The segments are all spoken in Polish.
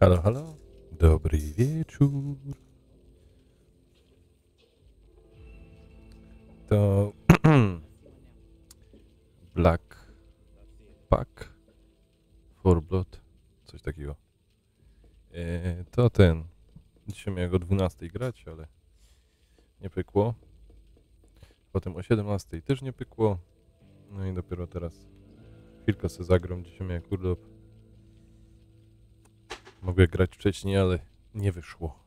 Halo, halo. Dobry wieczór. To Black Pack for Blood, coś takiego. E, to ten. Dzisiaj miałem o 12 grać, ale nie pykło. Potem o 17 też nie pykło. No i dopiero teraz chwilkę sobie zagram. Dzisiaj miałem urlop. Mogę grać wcześniej, ale nie wyszło.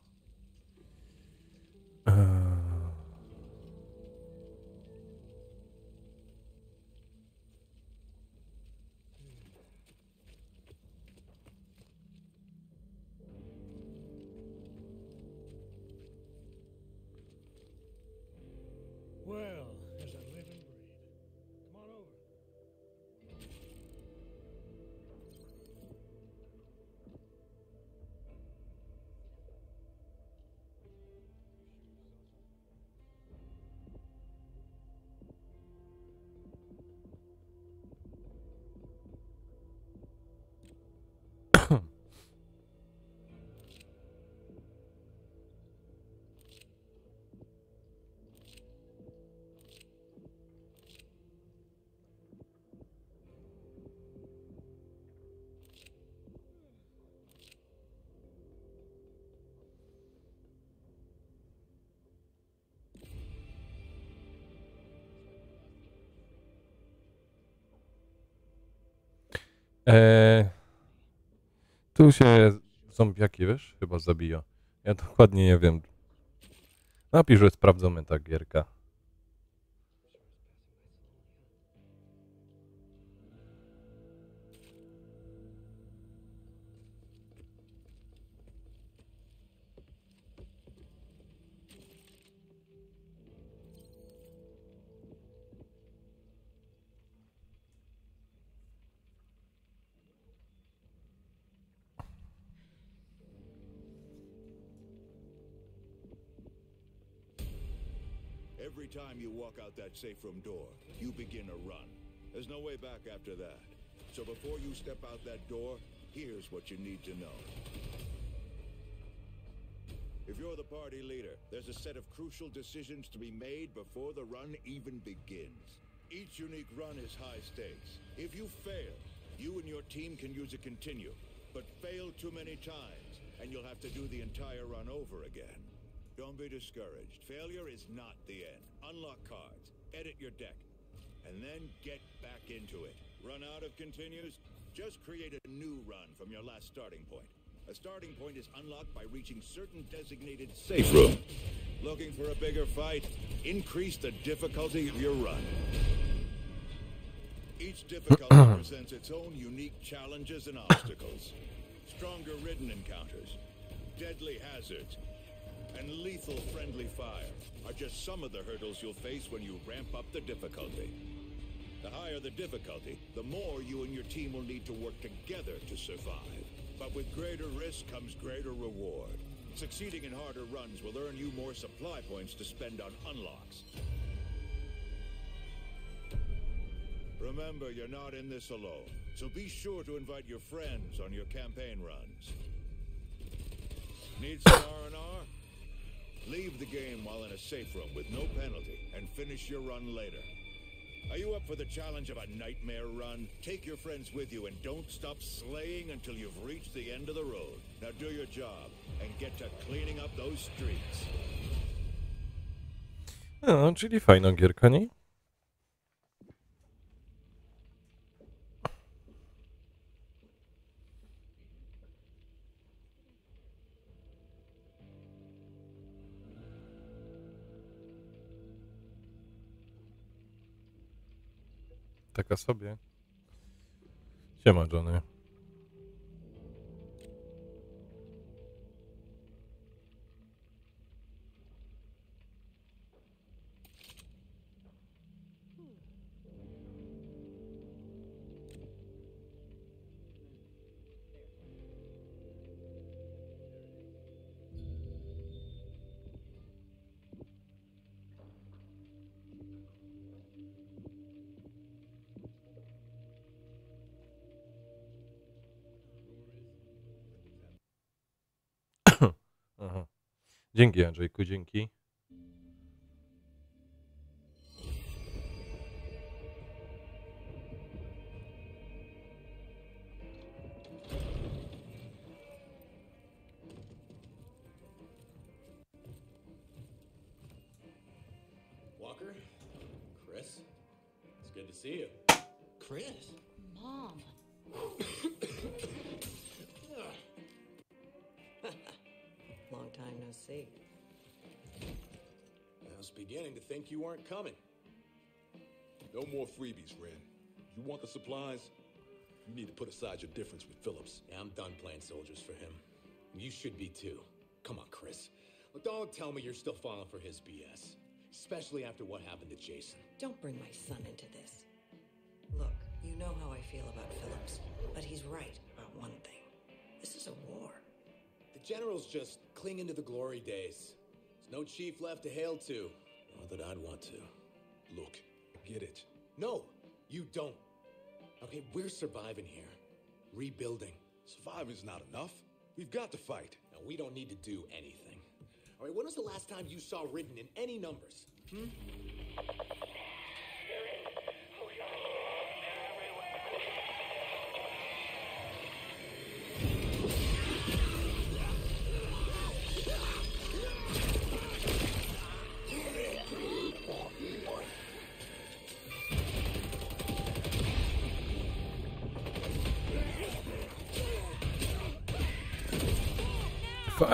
Eee, tu się zombiaki, wiesz, chyba zabija. Ja dokładnie nie wiem. Napisz, że sprawdzamy ta gierka. Every time you walk out that safe room door, you begin a run. There's no way back after that. So before you step out that door, here's what you need to know. If you're the party leader, there's a set of crucial decisions to be made before the run even begins. Each unique run is high stakes. If you fail, you and your team can use a continue, but fail too many times, and you'll have to do the entire run over again. Don't be discouraged. Failure is not the end. Unlock cards, edit your deck, and then get back into it. Run out of continues? Just create a new run from your last starting point. A starting point is unlocked by reaching certain designated safe room. Looking for a bigger fight? Increase the difficulty of your run. Each difficulty presents its own unique challenges and obstacles. Stronger ridden encounters, deadly hazards, and lethal friendly fire are just some of the hurdles you'll face when you ramp up the difficulty. The higher the difficulty, the more you and your team will need to work together to survive. But with greater risk comes greater reward. Succeeding in harder runs will earn you more supply points to spend on unlocks. Remember, you're not in this alone, so be sure to invite your friends on your campaign runs. Need some R&R? Leave the game while in a safe room with no penalty and finish your run later. Are you up for the challenge of a nightmare run? Take your friends with you and don't stop slaying until you've reached the end of the road. Now do your job and get to cleaning up those streets. No, czyli fajna gierka, nie? Taka sobie. Siema, Johnny. Dzięki Andrzejku, dzięki. Think you weren't coming. No more freebies, Ren. You want the supplies? You need to put aside your difference with Phillips. Yeah, I'm done playing soldiers for him. You should be too. Come on, Chris. Well, don't tell me you're still falling for his BS. Especially after what happened to Jason. Don't bring my son into this. Look, you know how I feel about Phillips, but he's right about one thing. This is a war. The general's just clinging to the glory days. There's no chief left to hail to. That I'd want to. Look, get it. No, you don't. Okay, we're surviving here. Rebuilding. Surviving's not enough. We've got to fight. Now, we don't need to do anything. All right, when was the last time you saw Ridden in any numbers? Hmm?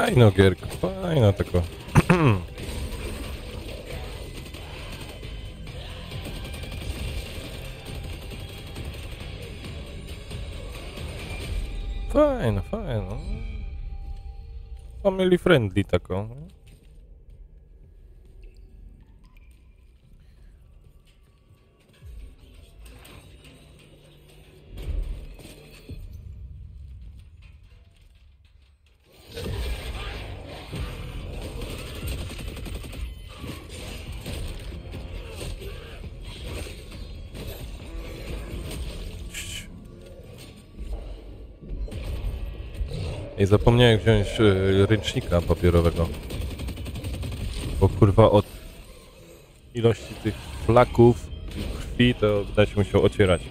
Fajna gierka, fajna taka. Fajna, fajna. Family friendly taką. I zapomniałem wziąć e, ręcznika papierowego. Bo kurwa od ilości tych flaków i krwi to będę się musiał ocierać.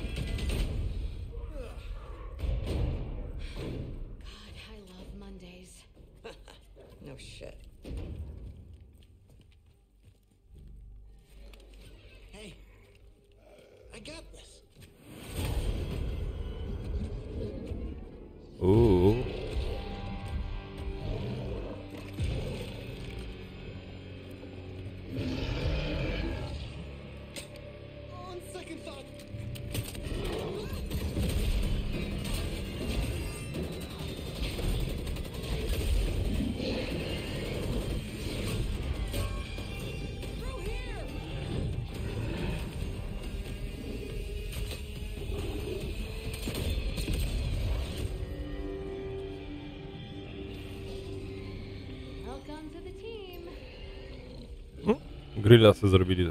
заробілі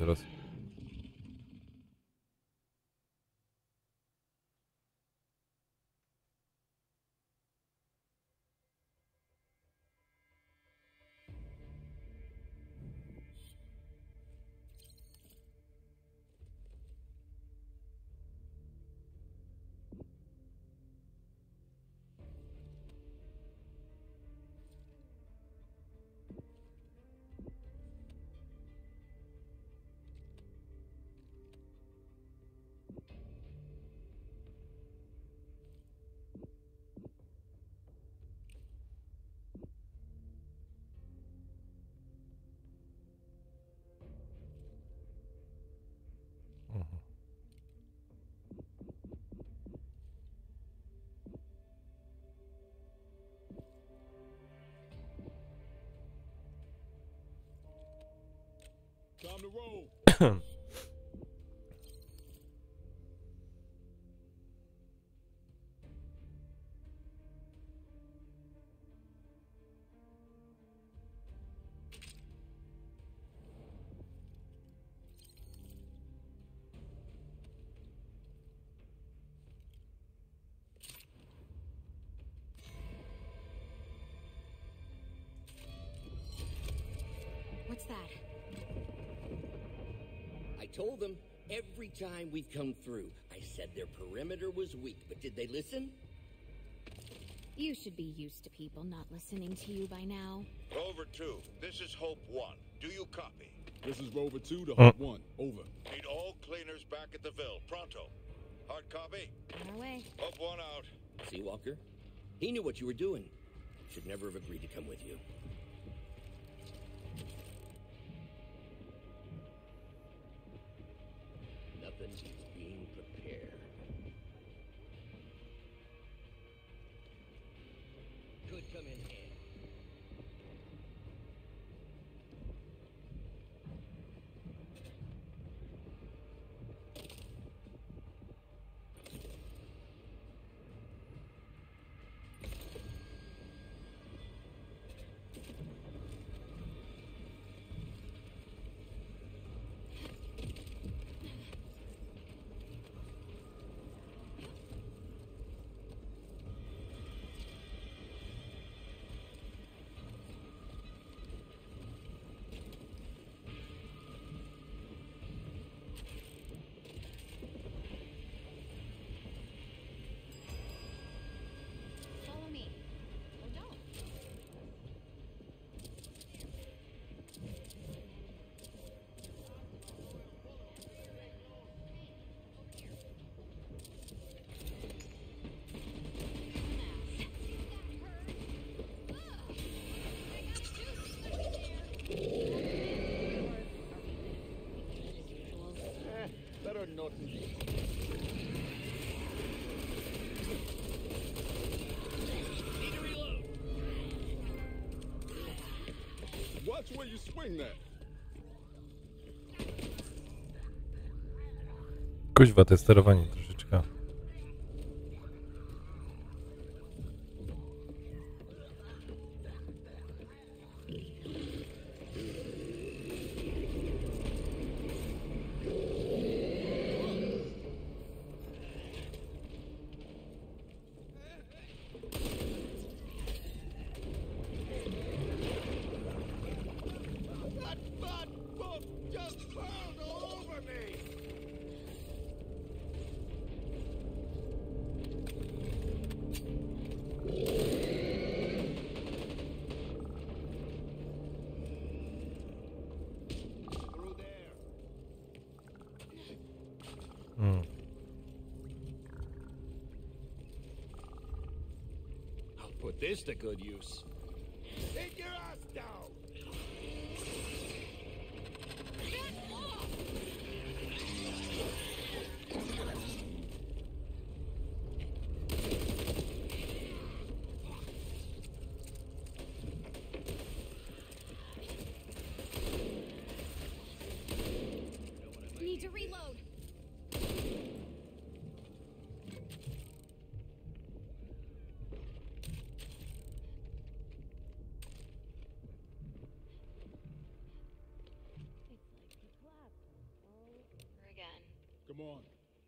I told them every time we've come through. I said their perimeter was weak, but did they listen? You should be used to people not listening to you by now. Rover 2, this is Hope 1. Do you copy? This is Rover 2 to Uh. Hope 1. Over. Need all cleaners back at the Ville. Pronto. Hard copy? On our way. Hope 1 out. See, Walker? He knew what you were doing. Should never have agreed to come with you. than you. Watch where you. Kuźwa, te sterowanie troszeczkę. Put this to good use. Come on.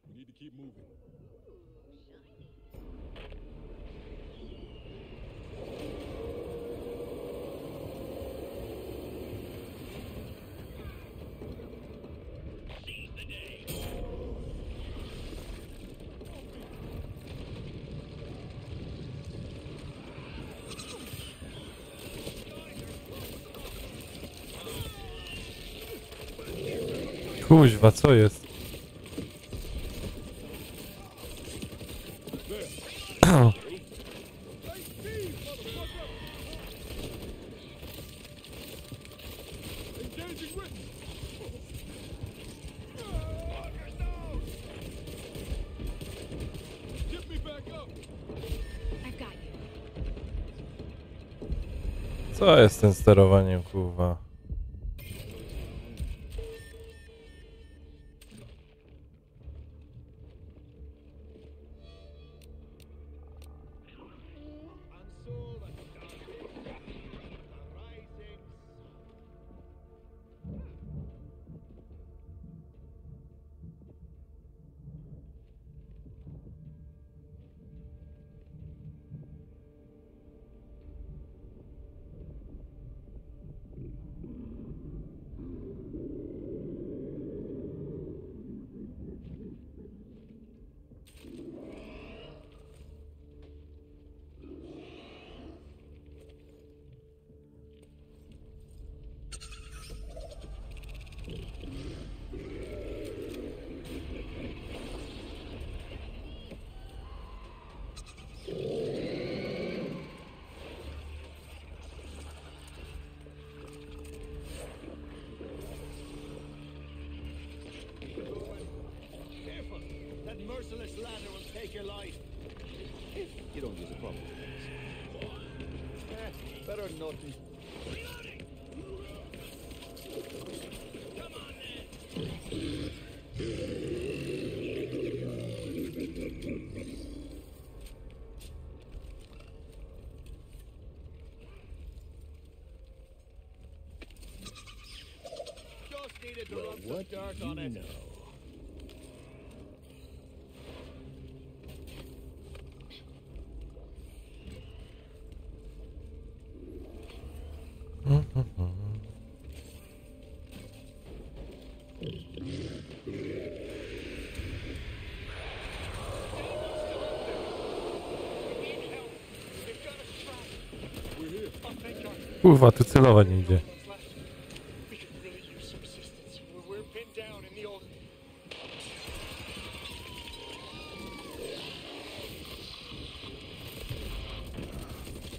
We need to keep moving. Kuźwa, co jest? Z tym sterowaniem, kurwa? Kurwa, tu celować nie idzie. We could really use some assistance. We're, we're pinned down in the old.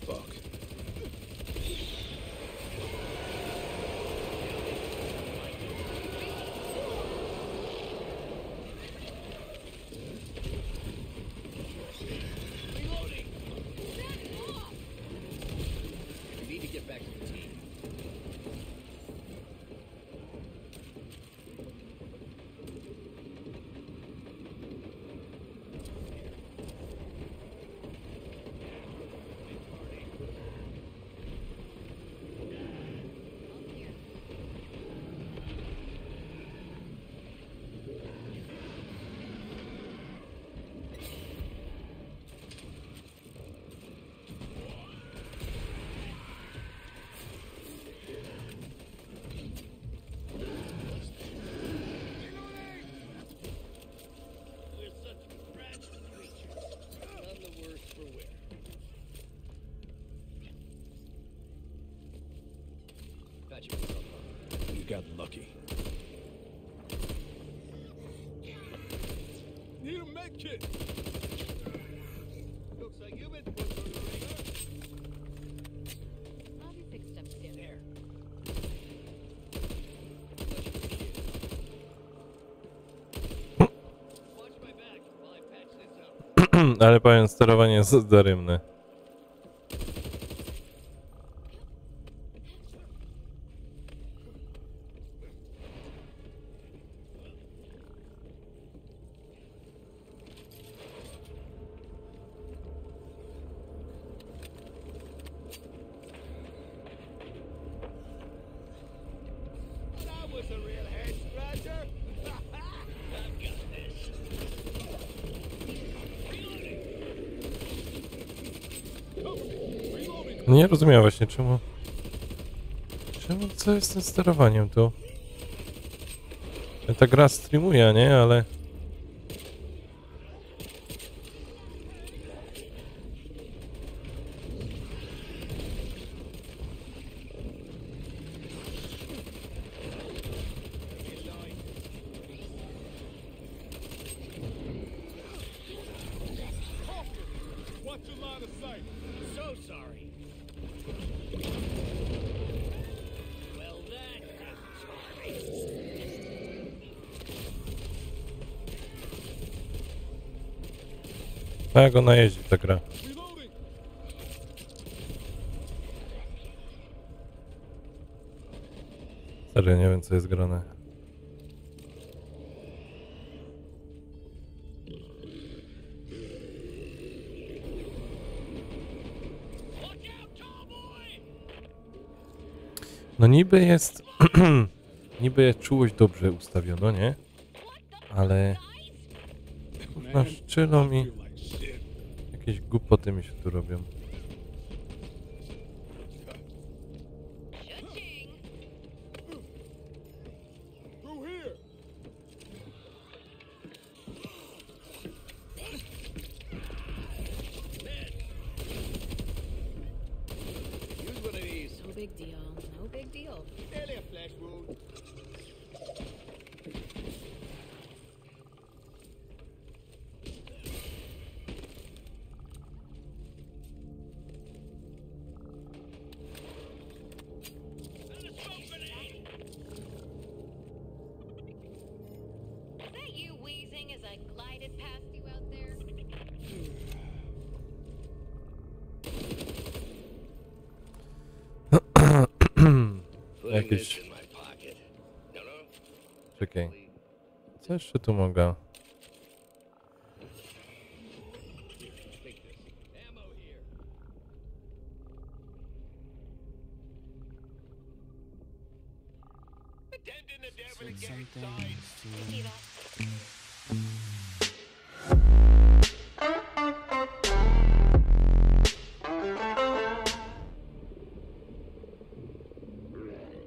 Fuck. We need to get back to the team. We're such fragile creatures. None the worse for wear. Patch yourself up. You got lucky. Need a med kit. Looks like you've been put through the ringer. I'll be fixed upstairs. There. Watch my back while I patch this up. Ale powiem, sterowanie jest daremne. That was a real head scratcher. I've got this. Nie rozumiem właśnie czemu... Czemu, co jest z tym sterowaniem tu? Ta gra streamuje, nie? Ale... Watch your line of sight. So sorry. Well, that Ona jeździ, ta gra. Serio, nie wiem co jest grane. No niby jest... niby jest czułość dobrze ustawiono, nie? Ale... Kurwa, szczylą mi... Jakieś głupoty mi się tu robią. tu mogę?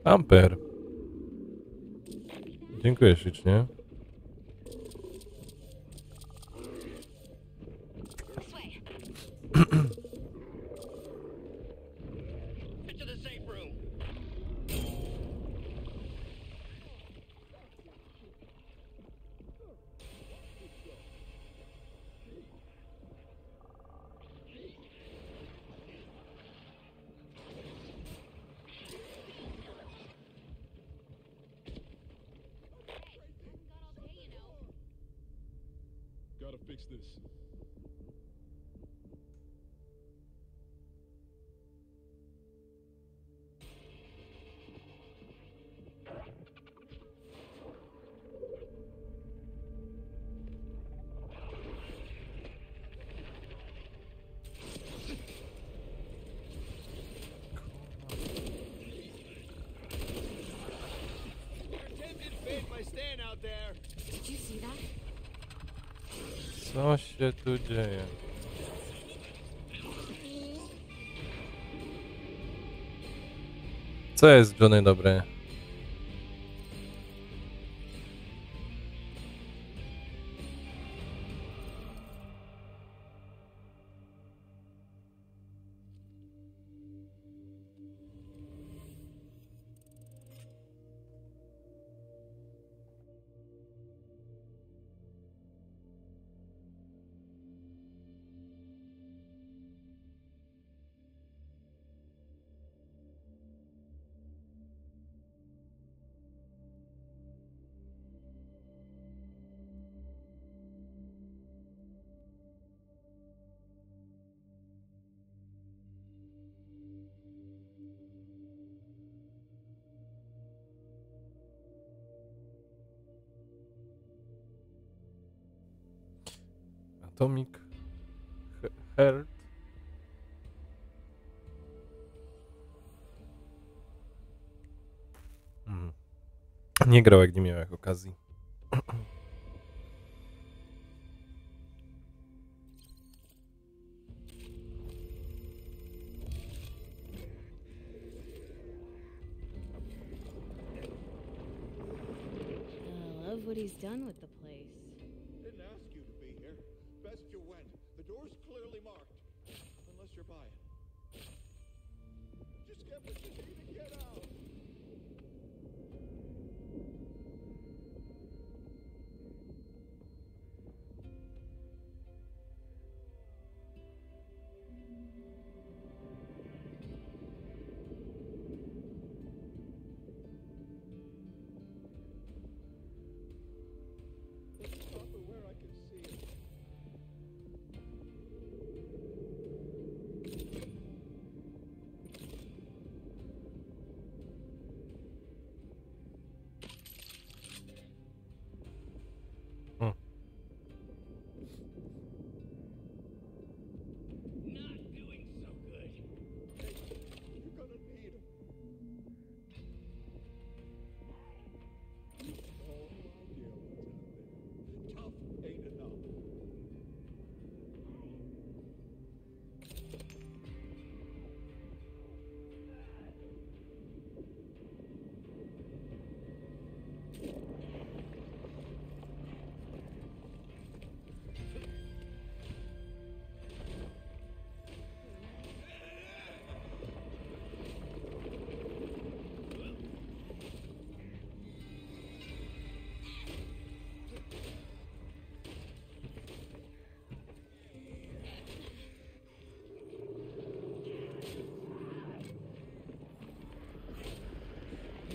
Amper. Dziękuję ślicznie. Co się tu dzieje? Co jest Johnny dobre? nie grał, jak nie miał okazji.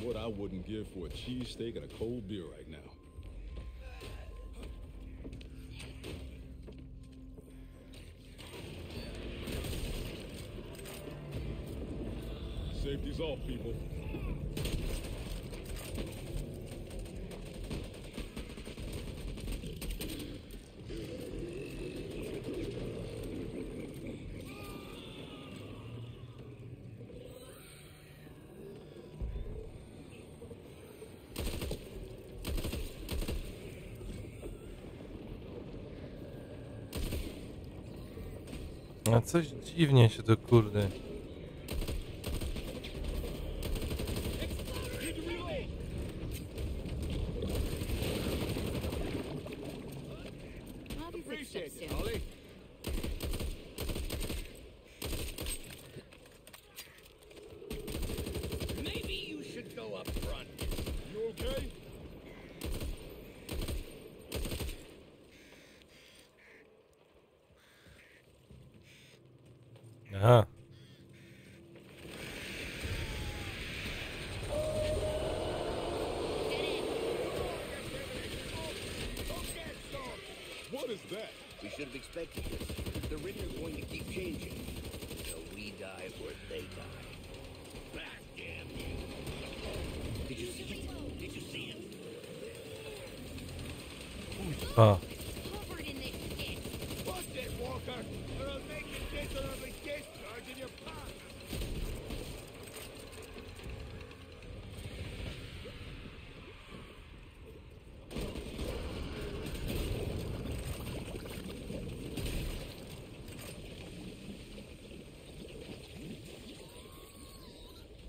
what I wouldn't give for a cheesesteak and a cold beer right now. Safety's off, people. coś dziwnie się to kurde.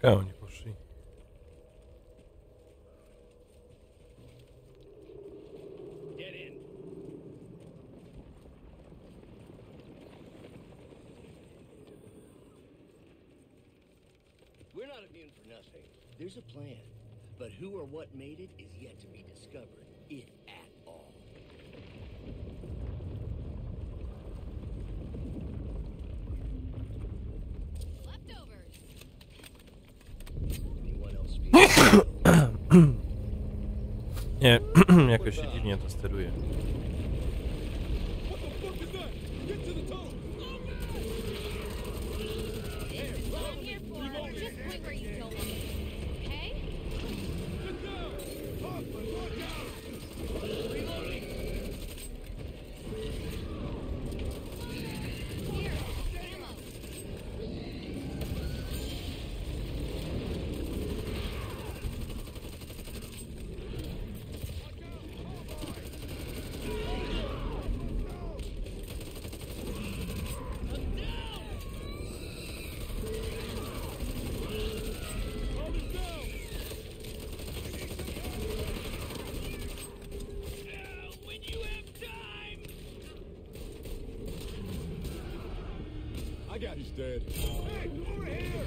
Ciao. to steruje. dead. Hey, over here!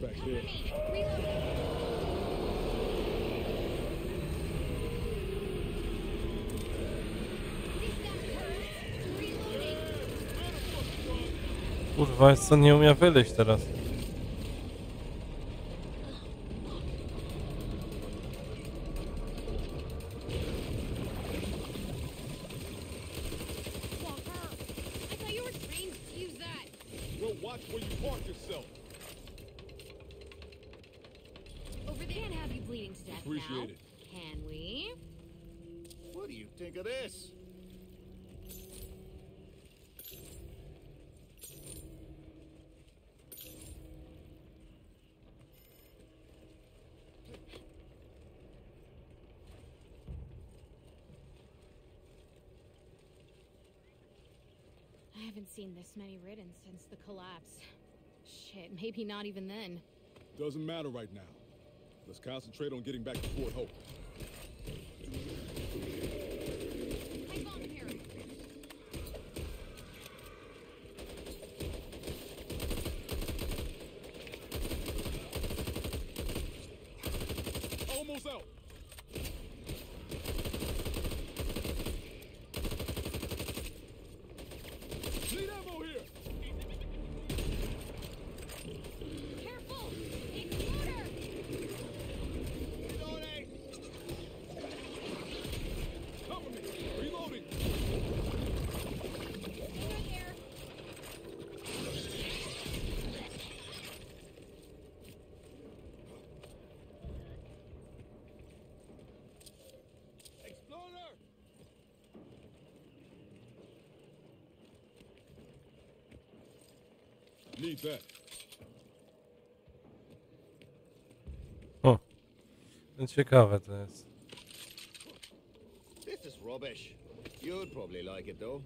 Back here. Kurwa, jest co nie umie wyleść teraz. the collapse. Shit, maybe not even then. Doesn't matter right now. Let's concentrate on getting back to Fort Hope. Need that. O, no ciekawe to jest. This is rubbish. You'd probably like it though.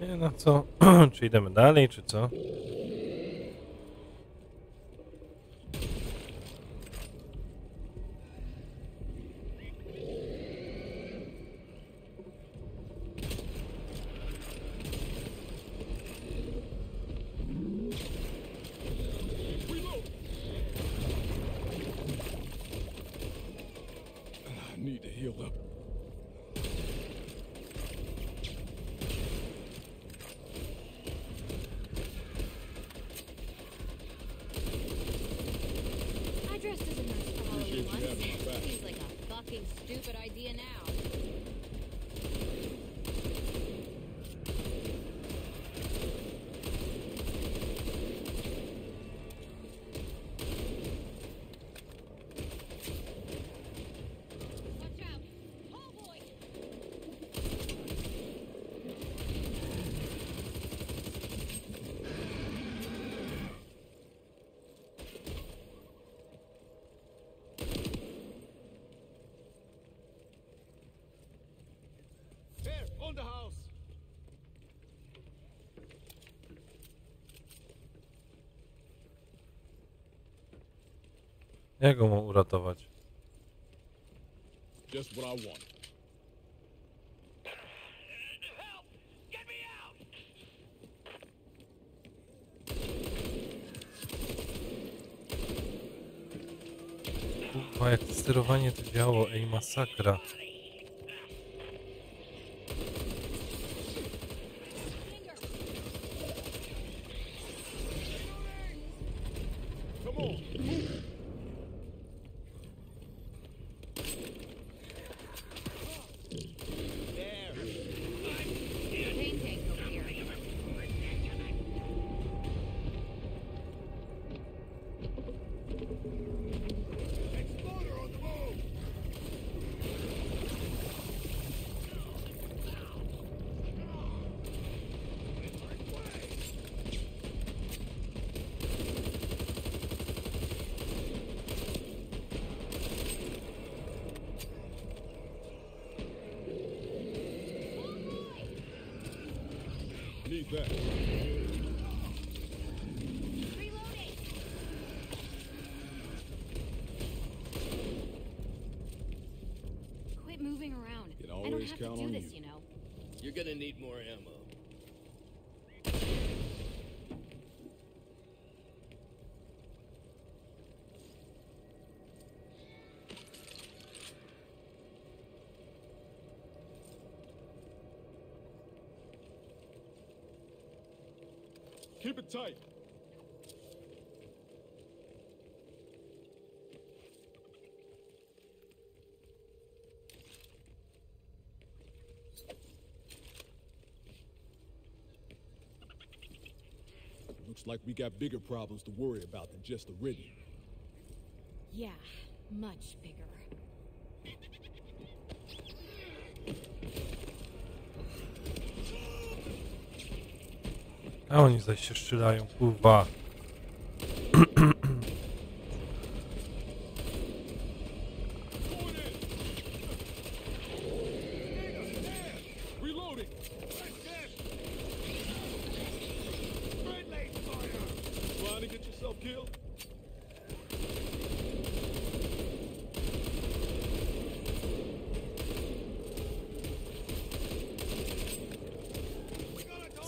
Nie no co, czy idziemy dalej, czy co? Jak go mu uratować? Just what I want. Kurwa, jak sterowanie to działo, ej, masakra. Tight. Looks like we got bigger problems to worry about than just the ridden. Yeah, much bigger. A oni zaś się strzelają, kurwa.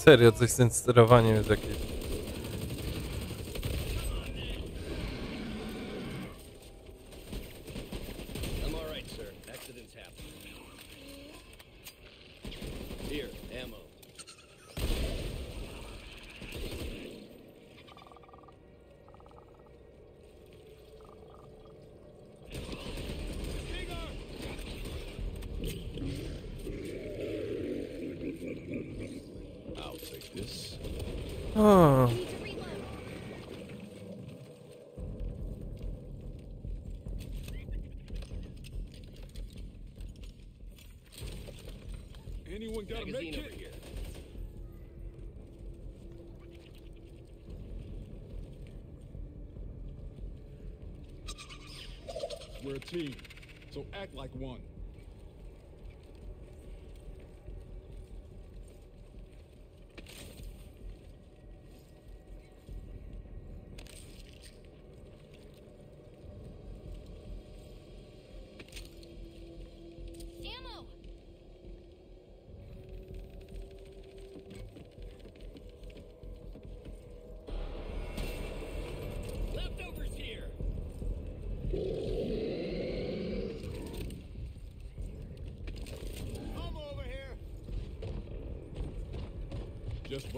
Serio, coś z tym sterowaniem jest jakieś...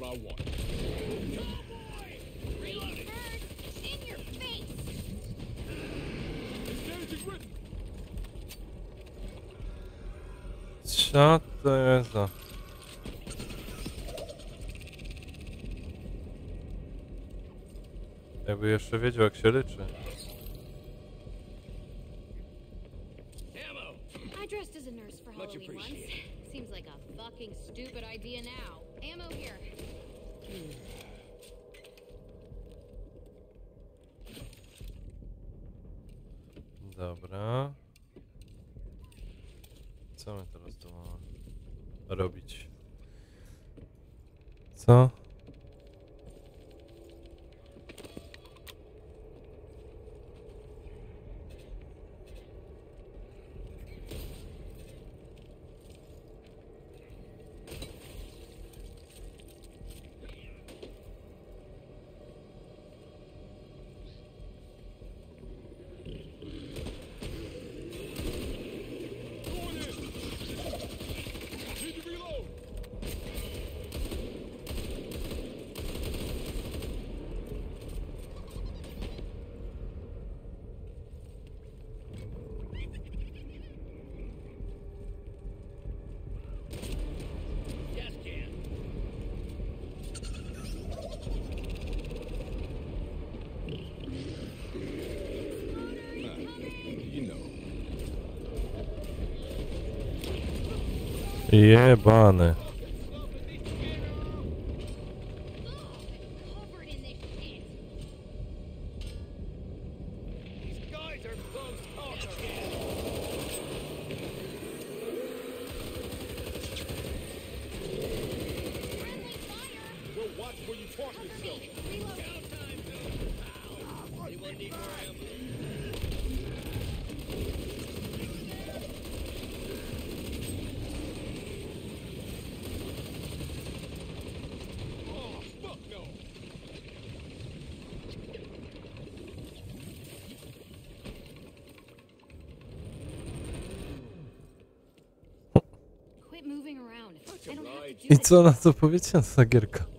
I want. Cowboy! Reloading! Bird, it's in your face! To jest. Jakby jeszcze wiedział jak się liczy. Seems like a fucking stupid idea now. Ammo here. Dobra. Co my teraz tu mamy robić? Co? Jebany. I co na to powiecie na ta gierka?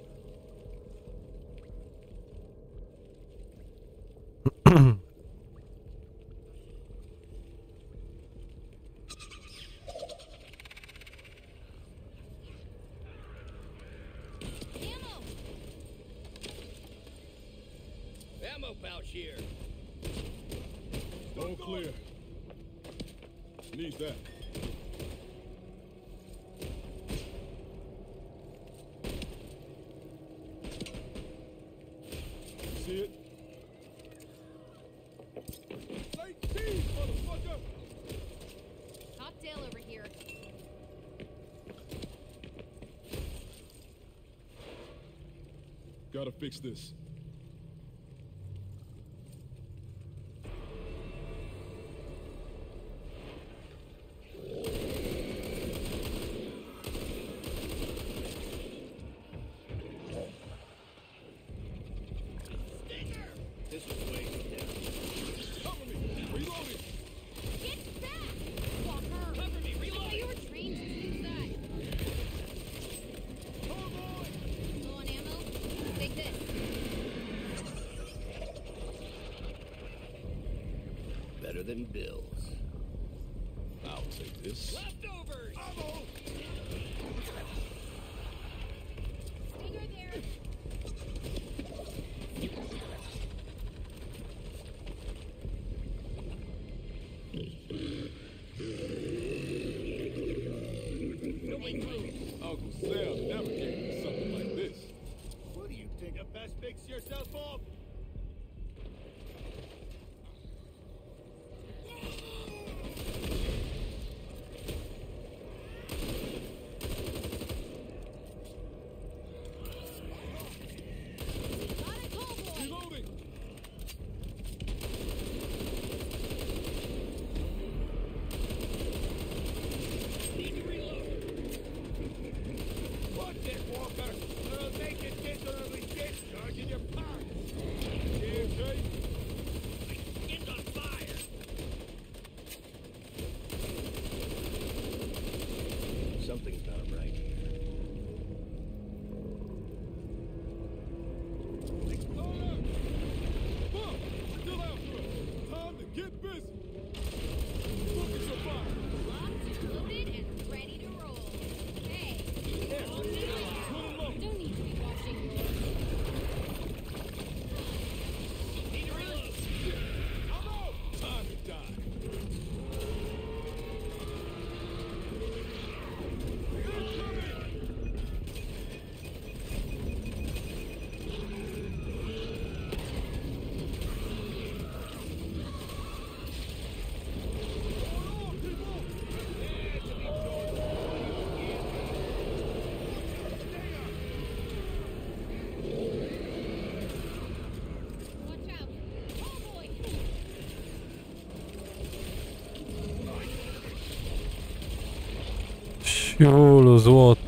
Julu, złoty.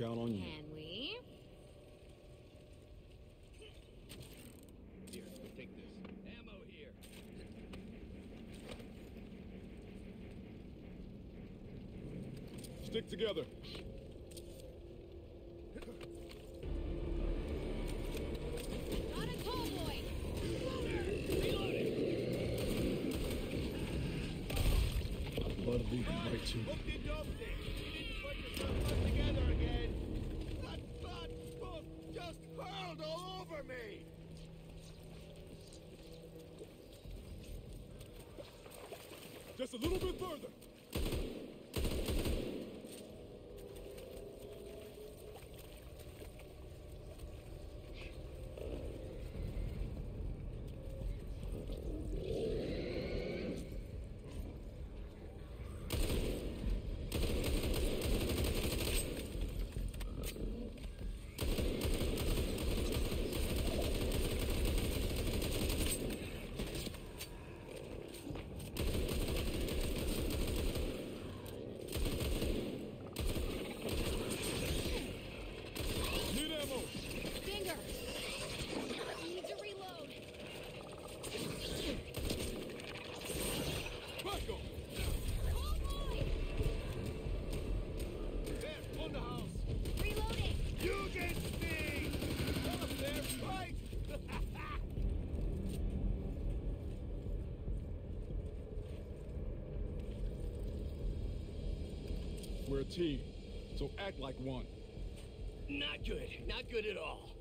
count on you. Can we? Here, take this. Ammo here. Stick together. We're a team, so act like one. Not good. Not good at all.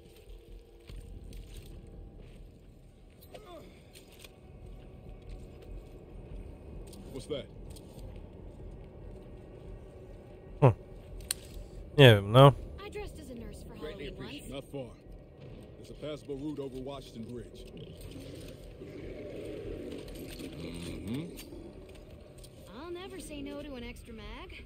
What's that? Hmm. Yeah, no. I dressed as a nurse for Greatly Halloween once. Not far. There's a passable route over Washington Bridge. Mm -hmm. I'll never say no to an extra mag.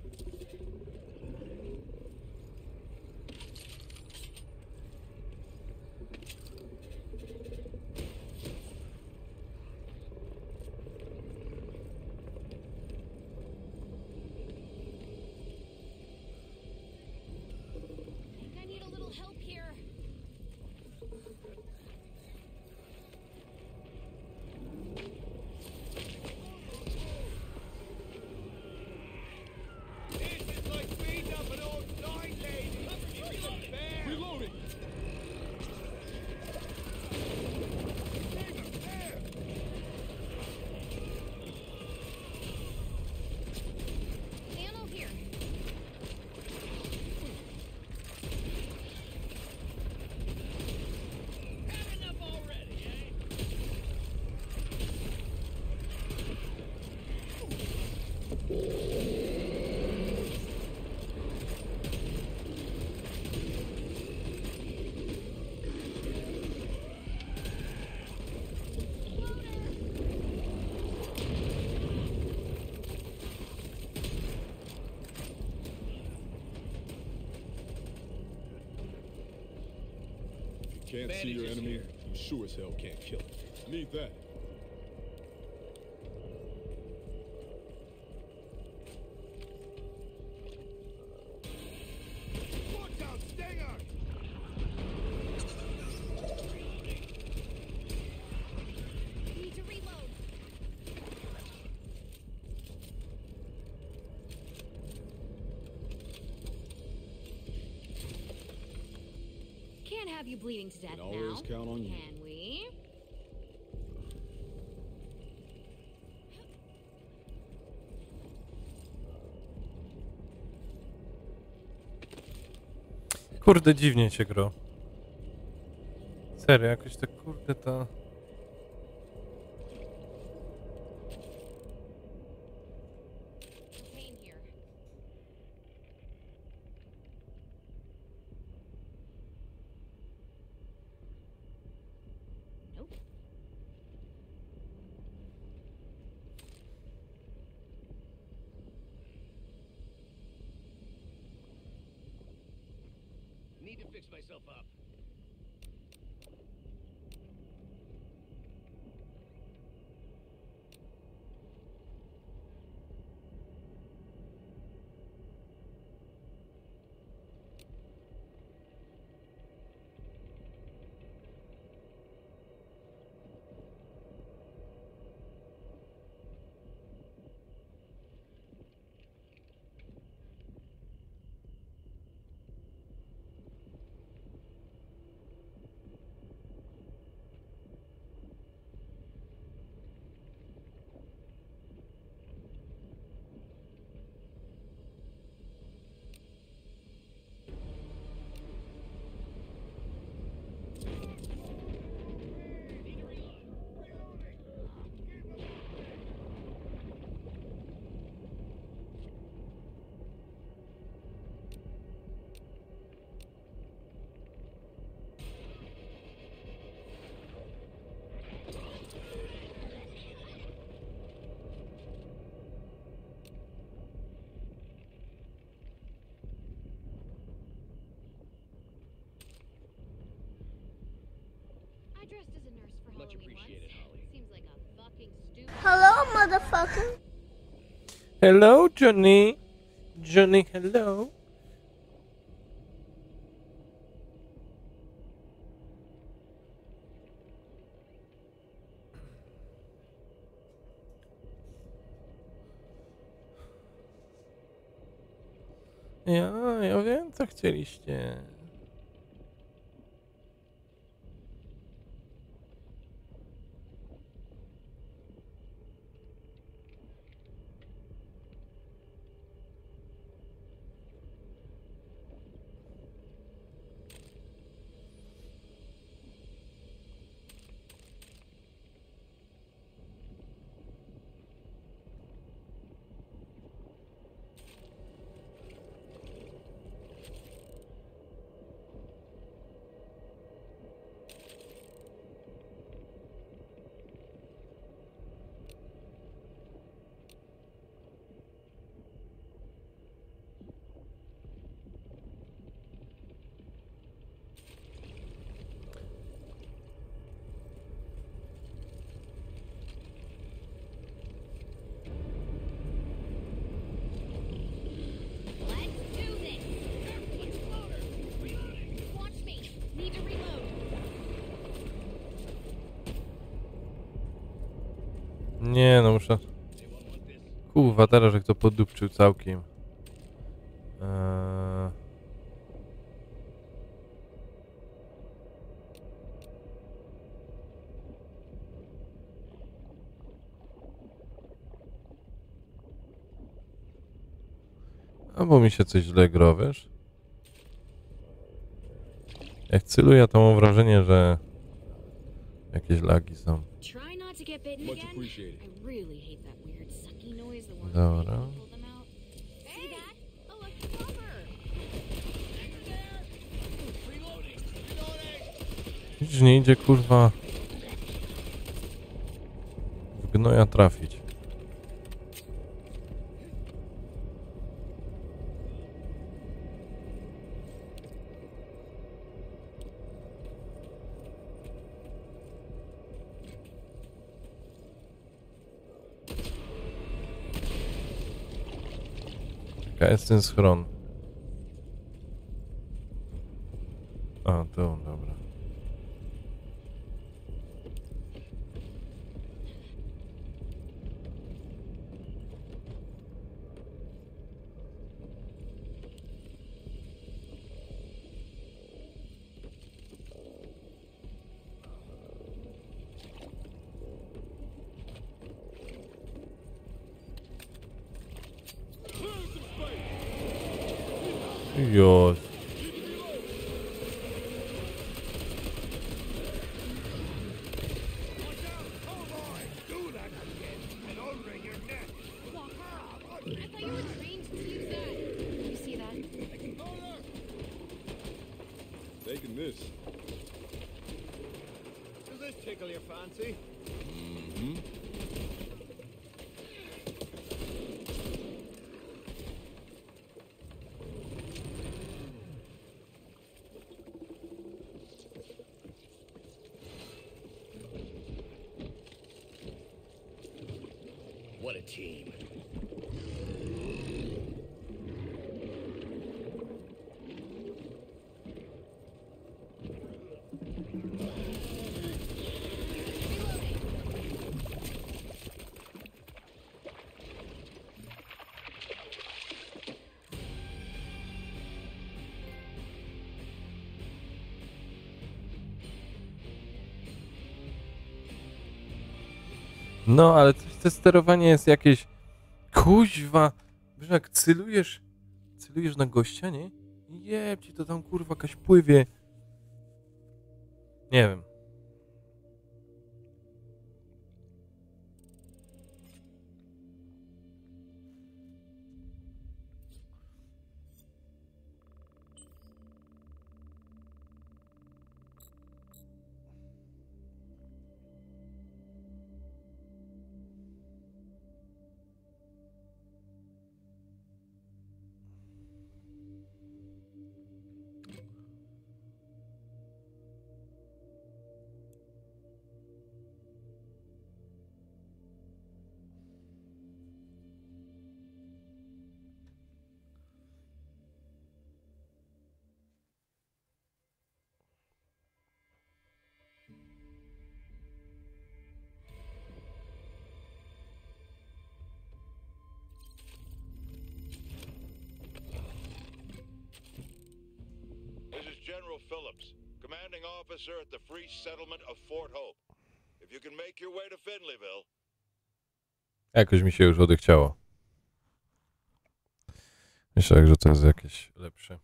Can't see your enemy, here. you sure as hell can't kill him. Need that. Have you bleeding to death always now. count on you. Can we? Kurde, dziwnie się gro. Serio, jakoś tak kurde to... Hello, motherfucker. Hello, Johnny! Johnny, hello! Ja, ja wiem, co chcieliście. Kurwa, teraz jak to podupczył całkiem. Eee... Albo mi się coś źle gra, wiesz? Jak celuję, to mam wrażenie, że jakieś lagi są. Much appreciated. I really hate that weird Dobra. Widzisz, nie idzie kurwa w gnoja trafić. geistesgron No, ale to sterowanie jest jakieś... Kuźwa! Wiesz, jak celujesz... Celujesz na gościa, nie? Jeb ci to tam kurwa jakaś pływie. Nie wiem. Settlement of Fort Hope. If you can make your way to Finleyville, Jakoś mi się już odechciało. Myślę, że to jest jakieś lepsze.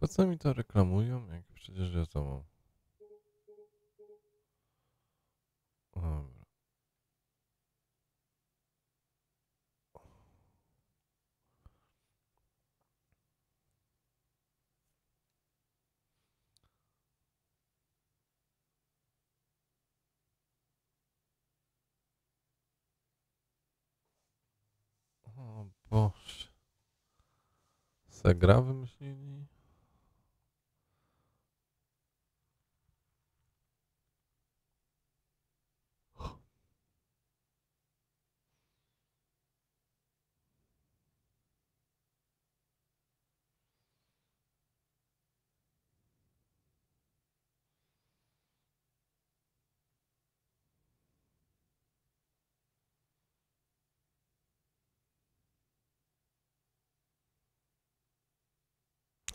Po co mi to reklamują, jak przecież ja to mam? Dobra. O Boże. Se gra wymyślili?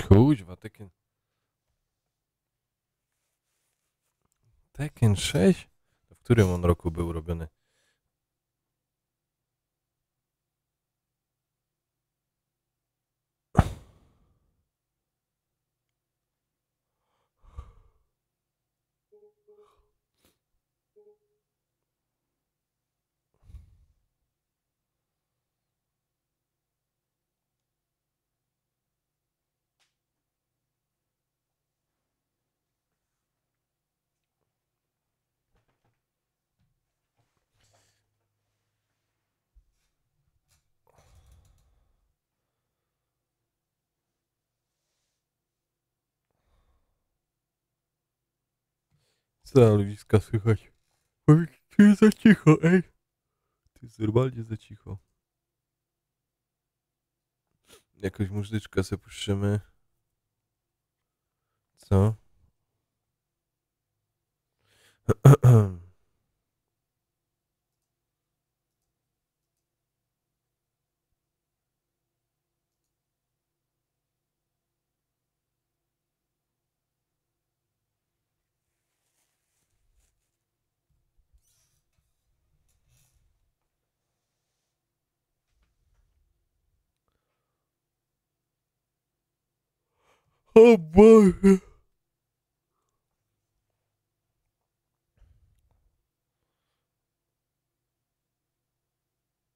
Kuźwa, Tekken. Tekken 6? W którym on roku był robiony? Co, Ludziska, słychać? Tu jest za cicho, ej. Tu jest normalnie za cicho. Jakąś muzyczkę sobie puszczymy. Co? O Boże.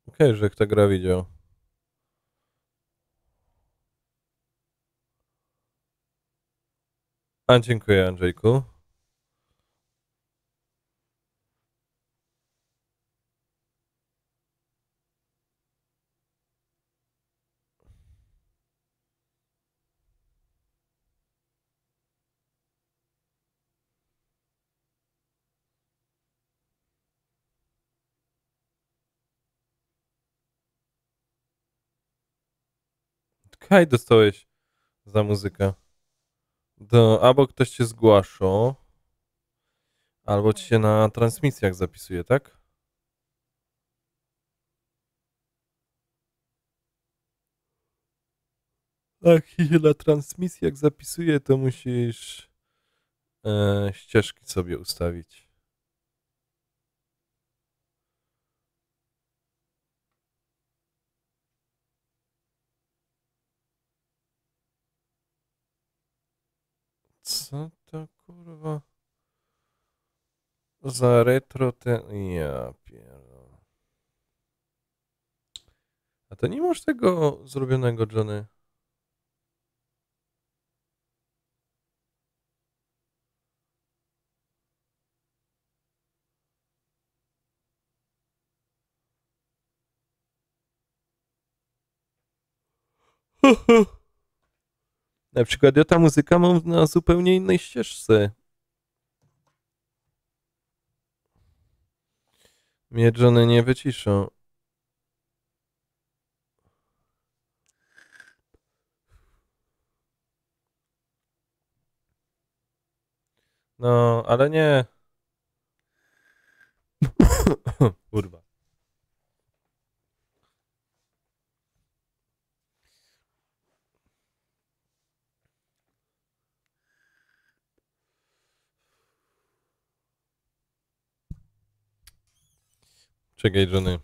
Okej, że kto gra widział. A, dziękuję Andrzejku. Kaj dostałeś za muzykę? Do, albo ktoś cię zgłasza, albo ci się na transmisjach zapisuje, tak? Jak się na transmisjach zapisuje, to musisz e, ścieżki sobie ustawić. Co to kurwa? Za retro ten... Ja pierdolę. A to nie masz tego zrobionego, Johnny? Na przykład ja ta muzyka mam na zupełnie innej ścieżce. Johnny nie wyciszą. No, ale nie. Kurwa. Czekaj, Johnny.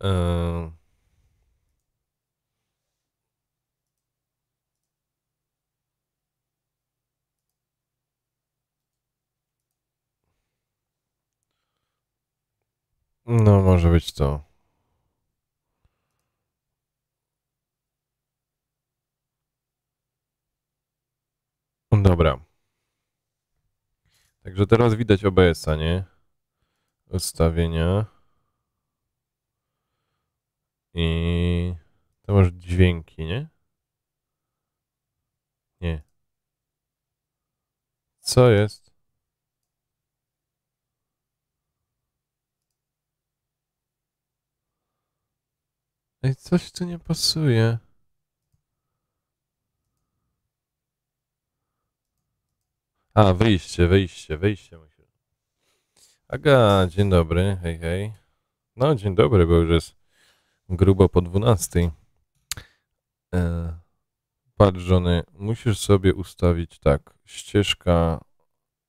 Eee... No, może być to. Dobra. Także teraz widać OBS-a, nie? Ustawienia. I to masz dźwięki, nie? Nie. Co jest? Ej, coś tu nie pasuje. A, wyjście, wyjście, wyjście. Aga, dzień dobry, hej, hej. No, dzień dobry, bo już jest grubo po 12. E, patrz, żony, musisz sobie ustawić tak, ścieżka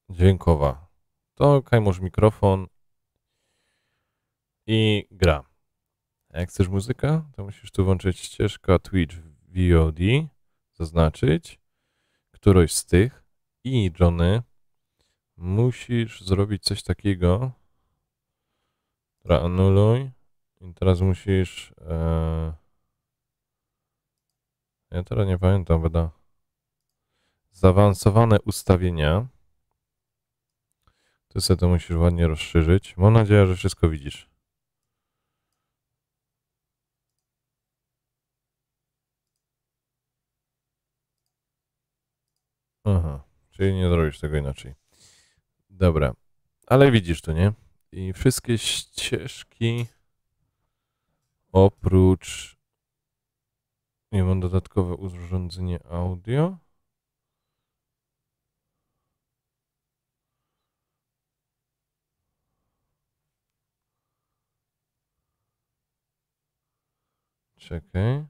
dźwiękowa. To kajmusz mikrofon i gra. A jak chcesz muzykę, to musisz tu włączyć ścieżka Twitch VOD, zaznaczyć którąś z tych i Johnny musisz zrobić coś takiego. Anuluj. I teraz musisz. E... Ja teraz nie pamiętam, będę. Zaawansowane ustawienia. Ty sobie to musisz ładnie rozszerzyć. Mam nadzieję, że wszystko widzisz. Aha, czyli nie zrobisz tego inaczej. Dobra, ale widzisz tu, nie? I wszystkie ścieżki oprócz. Nie mam dodatkowe urządzenie audio. Czekaj.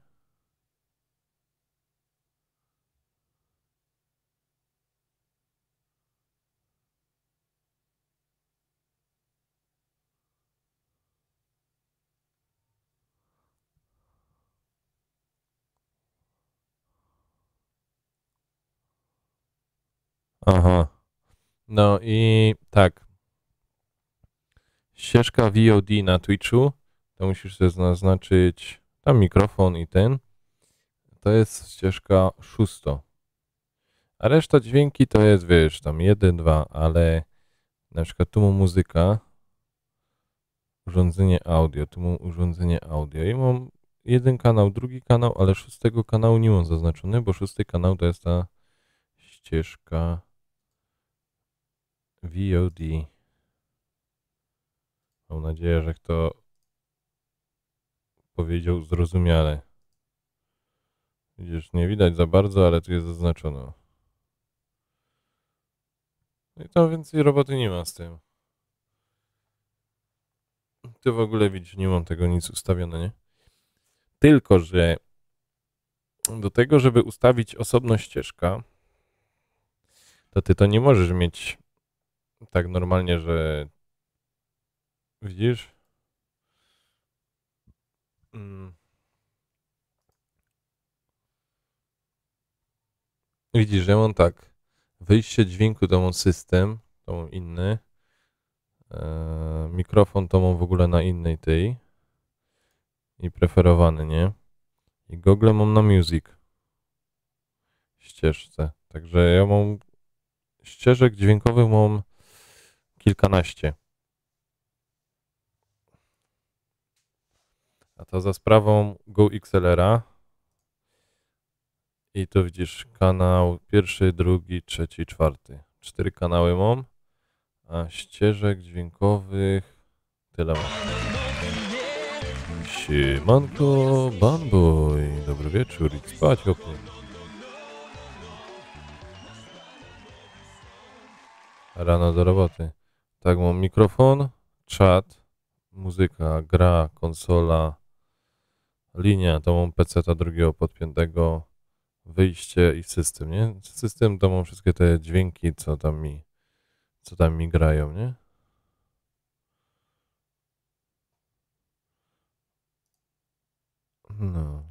Aha. No i tak. Ścieżka VOD na Twitchu, to musisz sobie zaznaczyć tam mikrofon i ten. To jest ścieżka szósto. A reszta dźwięki to jest, wiesz, tam jeden, dwa, ale na przykład tu mam muzyka, urządzenie audio, tu mam urządzenie audio i mam jeden kanał, drugi kanał, ale szóstego kanału nie mam zaznaczony, bo szósty kanał to jest ta ścieżka VOD. Mam nadzieję, że kto powiedział zrozumiale. Widzisz, nie widać za bardzo, ale tu jest zaznaczone. No i tam więcej roboty nie ma z tym. Ty w ogóle widzisz, nie mam tego nic ustawione, nie? Tylko, że do tego, żeby ustawić osobną ścieżkę, to ty to nie możesz mieć tak normalnie, że widzisz? Mm. Widzisz, że mam tak. Wyjście dźwięku to mam system, to mam inny. Eee, mikrofon to mam w ogóle na innej tej. I preferowany, nie? I Google mam na music. Ścieżce. Także ja mam ścieżek dźwiękowych mam kilkanaście. A to za sprawą GoXLR-a. I tu widzisz kanał pierwszy, drugi, trzeci, czwarty. Cztery kanały mam, a ścieżek dźwiękowych tyle mam. Siemanko, Banboy. Dobry wieczór i spać oknie. Rano do roboty. Tak, mam mikrofon, czat, muzyka, gra, konsola, linia, to mam PC drugiego podpiętego, wyjście i system, nie? System to mam wszystkie te dźwięki, co tam mi, co tam mi grają, nie? No.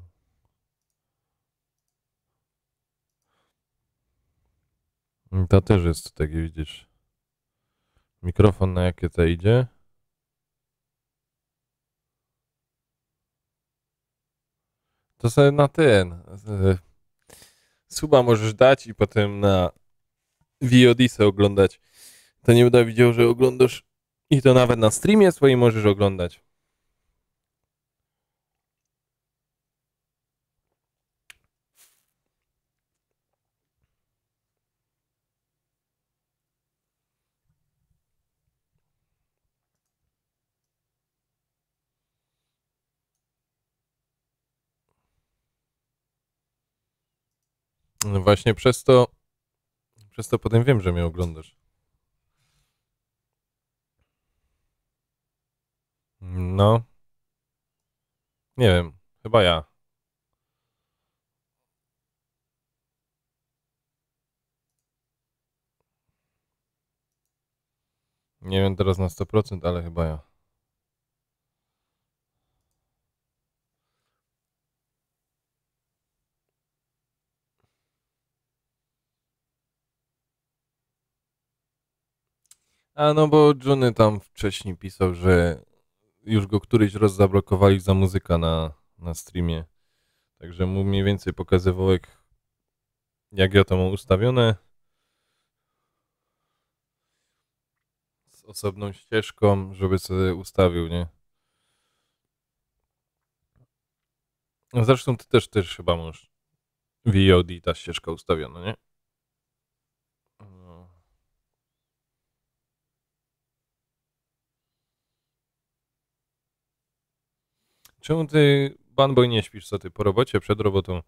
To też jest taki, widzisz, mikrofon na jakie to idzie. To sobie na ten. e, Suba możesz dać i potem na VOD sobie oglądać. To nie będę widział, że oglądasz i to nawet na streamie swoim możesz oglądać. No właśnie przez to przez to potem wiem, że mnie oglądasz. No. Nie wiem, chyba ja. Nie wiem teraz na 100%, ale chyba ja. A no bo Johnny tam wcześniej pisał, że już go któryś raz zablokowali za muzyka na, na streamie. Także mu mniej więcej pokazywał jak, jak ja to mam ustawione. Z osobną ścieżką, żeby sobie ustawił, nie? Zresztą ty też, też chyba masz VOD ta ścieżka ustawiona, nie? Czemu ty, Banboy, nie śpisz co ty po robocie, przed robotą?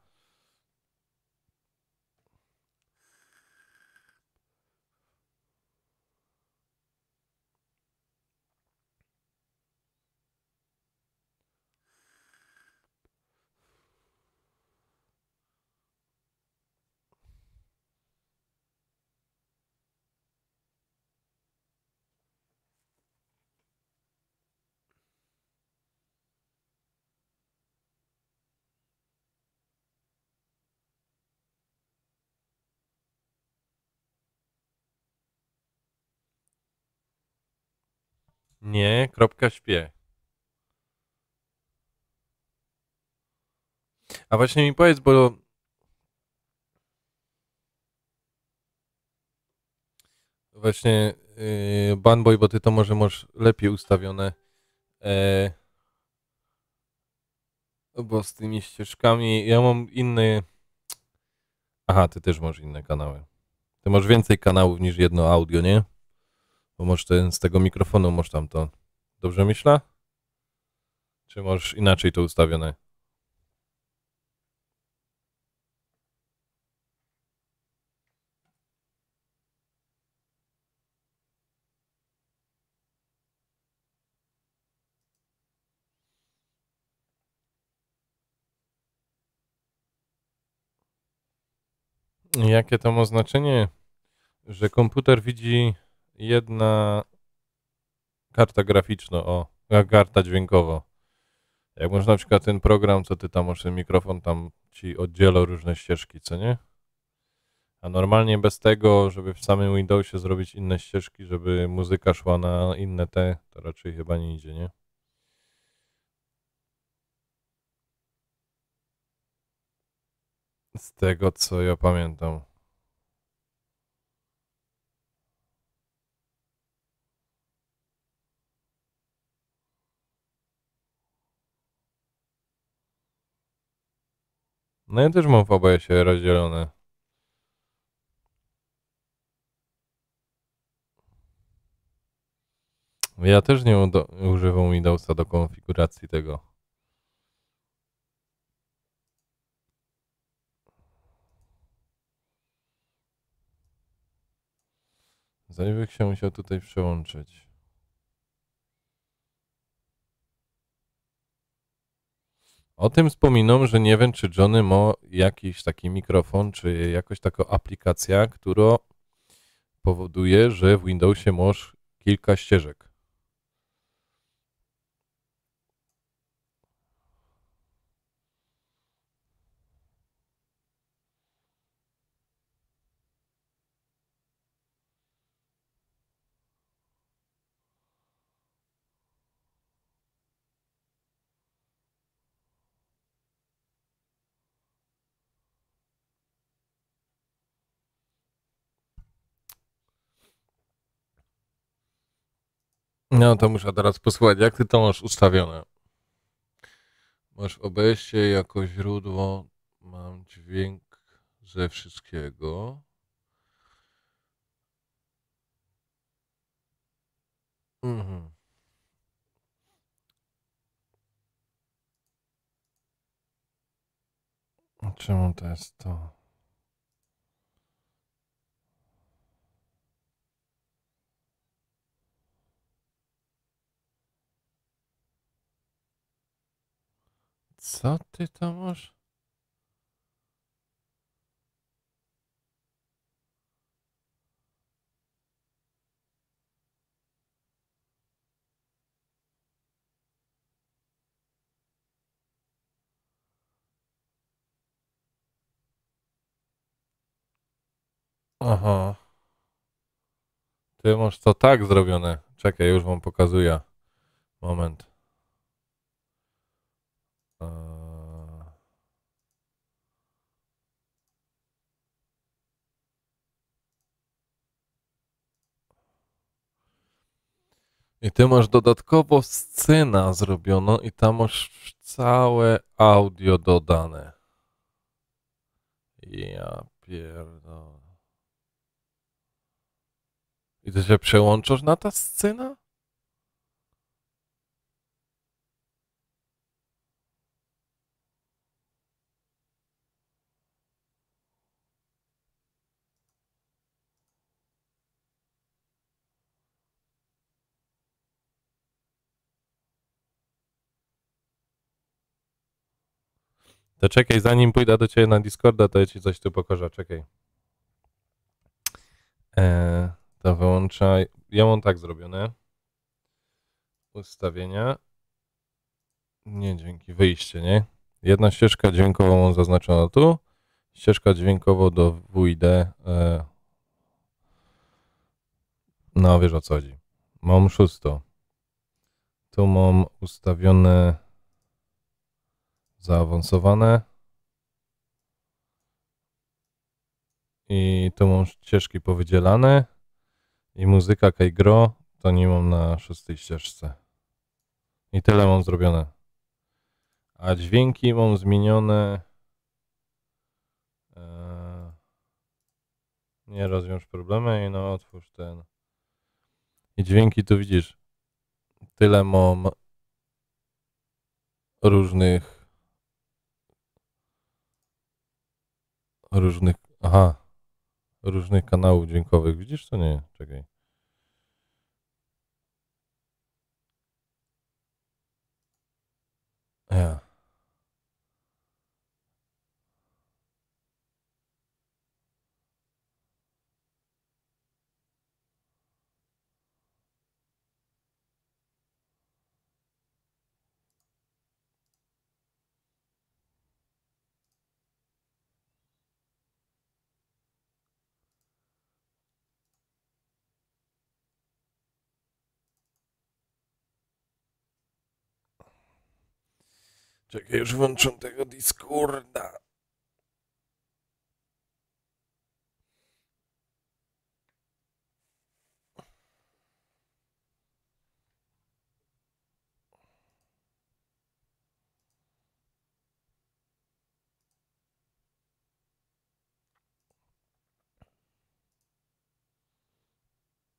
Nie, kropka śpię. A właśnie mi powiedz, bo właśnie yy, Banboy, bo ty to może masz lepiej ustawione. E, bo z tymi ścieżkami ja mam inny. Aha, ty też masz inne kanały. Ty masz więcej kanałów niż jedno audio, nie? Bo masz ten, z tego mikrofonu masz tam to. Dobrze myślę? Czy masz inaczej to ustawione? Jakie to ma znaczenie, że komputer widzi jedna karta graficzna, o, karta dźwiękowa. Jak masz na przykład ten program, co ty tam masz, ten mikrofon tam ci oddziela różne ścieżki, co nie? A normalnie bez tego, żeby w samym Windowsie zrobić inne ścieżki, żeby muzyka szła na inne te, to raczej chyba nie idzie, nie? Z tego, co ja pamiętam. No ja też mam w OBS-ie rozdzielone. Ja też nie używam Windowsa do konfiguracji tego. Zanim się musiał tutaj przełączyć. O tym wspominam, że nie wiem, czy Johnny ma jakiś taki mikrofon, czy jakoś taką aplikację, która powoduje, że w Windowsie masz kilka ścieżek. No to muszę teraz posłuchać, jak ty to masz ustawione. Masz OBS-ie jako źródło, mam dźwięk ze wszystkiego. Mhm. Czemu to jest to? Co ty tam masz? Aha. Ty masz to tak zrobione. Czekaj, już wam pokazuję. Moment. Eee. I ty masz dodatkowo scena zrobioną i tam masz całe audio dodane. Ja pierdolę. I ty się przełączasz na ta scena? To czekaj, zanim pójdę do ciebie na Discorda, to ja ci coś tu pokażę. Czekaj. Eee, to wyłączaj. Ja mam tak zrobione. Ustawienia. Nie, dzięki. Wyjście, nie? Jedna ścieżka dźwiękowa mam zaznaczoną tu. Ścieżka dźwiękowa do WID. E... No, wiesz o co chodzi. Mam szósto. Tu mam ustawione zaawansowane. I tu mam ścieżki powydzielane. I muzyka Kajgro to nie mam na szóstej ścieżce. I tyle mam zrobione. A dźwięki mam zmienione. Eee, nie rozwiąż problemy i no otwórz ten. I dźwięki tu widzisz. Tyle mam różnych różnych aha różnych kanałów dźwiękowych. Widzisz to nie? Czekaj. Ja. Czekaj, już włączę tego Discorda.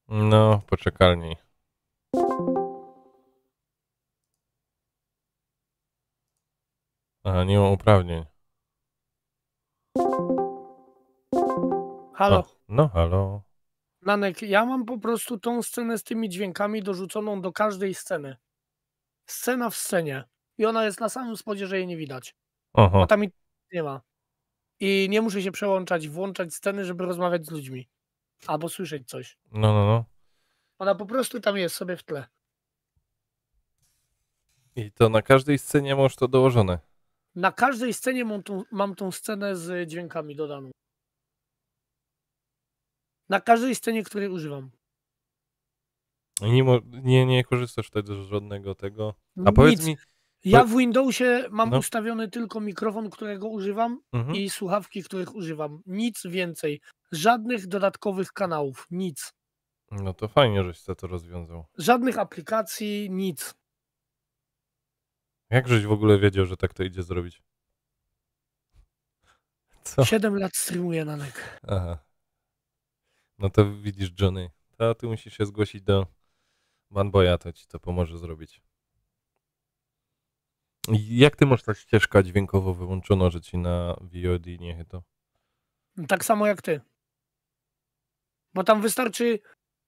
No, poczekalni. Aha, nie mam uprawnień. Halo, O, no, halo. Nanek, ja mam po prostu tą scenę z tymi dźwiękami dorzuconą do każdej sceny. Scena w scenie. I ona jest na samym spodzie, że jej nie widać. Oho. A tam i nie ma. I nie muszę się przełączać, włączać sceny, żeby rozmawiać z ludźmi. Albo słyszeć coś. No, no, no. Ona po prostu tam jest sobie w tle. I to na każdej scenie masz to dołożone. Na każdej scenie mam tą, mam tą scenę z dźwiękami dodaną. Na każdej scenie, której używam. I nie, nie, nie korzystasz wtedy z żadnego tego. A powiedz Nic. mi. Ja w Windowsie mam No. ustawiony tylko mikrofon, którego używam Mhm. i słuchawki, których używam. Nic więcej. Żadnych dodatkowych kanałów. Nic. No to fajnie, żeś to rozwiązał. Żadnych aplikacji, nic. Jak żeś w ogóle wiedział, że tak to idzie zrobić? Co? Siedem lat streamuję na nek. Aha. No to widzisz, Johnny. To ty musisz się zgłosić do Manboya, to ci to pomoże zrobić. Jak ty masz ta ścieżka dźwiękowo wyłączona, że ci na VOD nie chyba? Tak samo jak ty. Bo tam wystarczy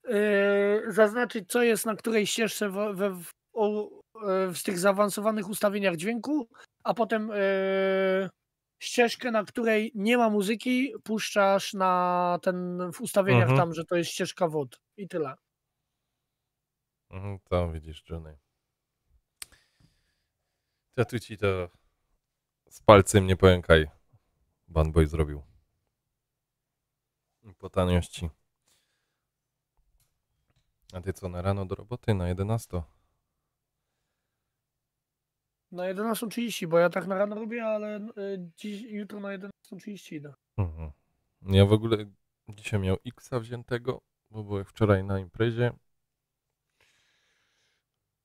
yy, zaznaczyć, co jest na której ścieżce w, o, yy, w tych zaawansowanych ustawieniach dźwięku, a potem yy, ścieżkę, na której nie ma muzyki, puszczasz na ten w ustawieniach Mhm. tam, że to jest ścieżka wod i tyle. Mhm, to widzisz, Johnny. Ja tu ci to z palcem nie pękaj. Banboy zrobił. Po taniości. A ty co, na rano do roboty, na 11? Na 11.30, bo ja tak na rano robię, ale y, dziś, jutro na 11.30 idę. Mhm. Ja w ogóle dzisiaj miał X-a wziętego, bo byłem wczoraj na imprezie.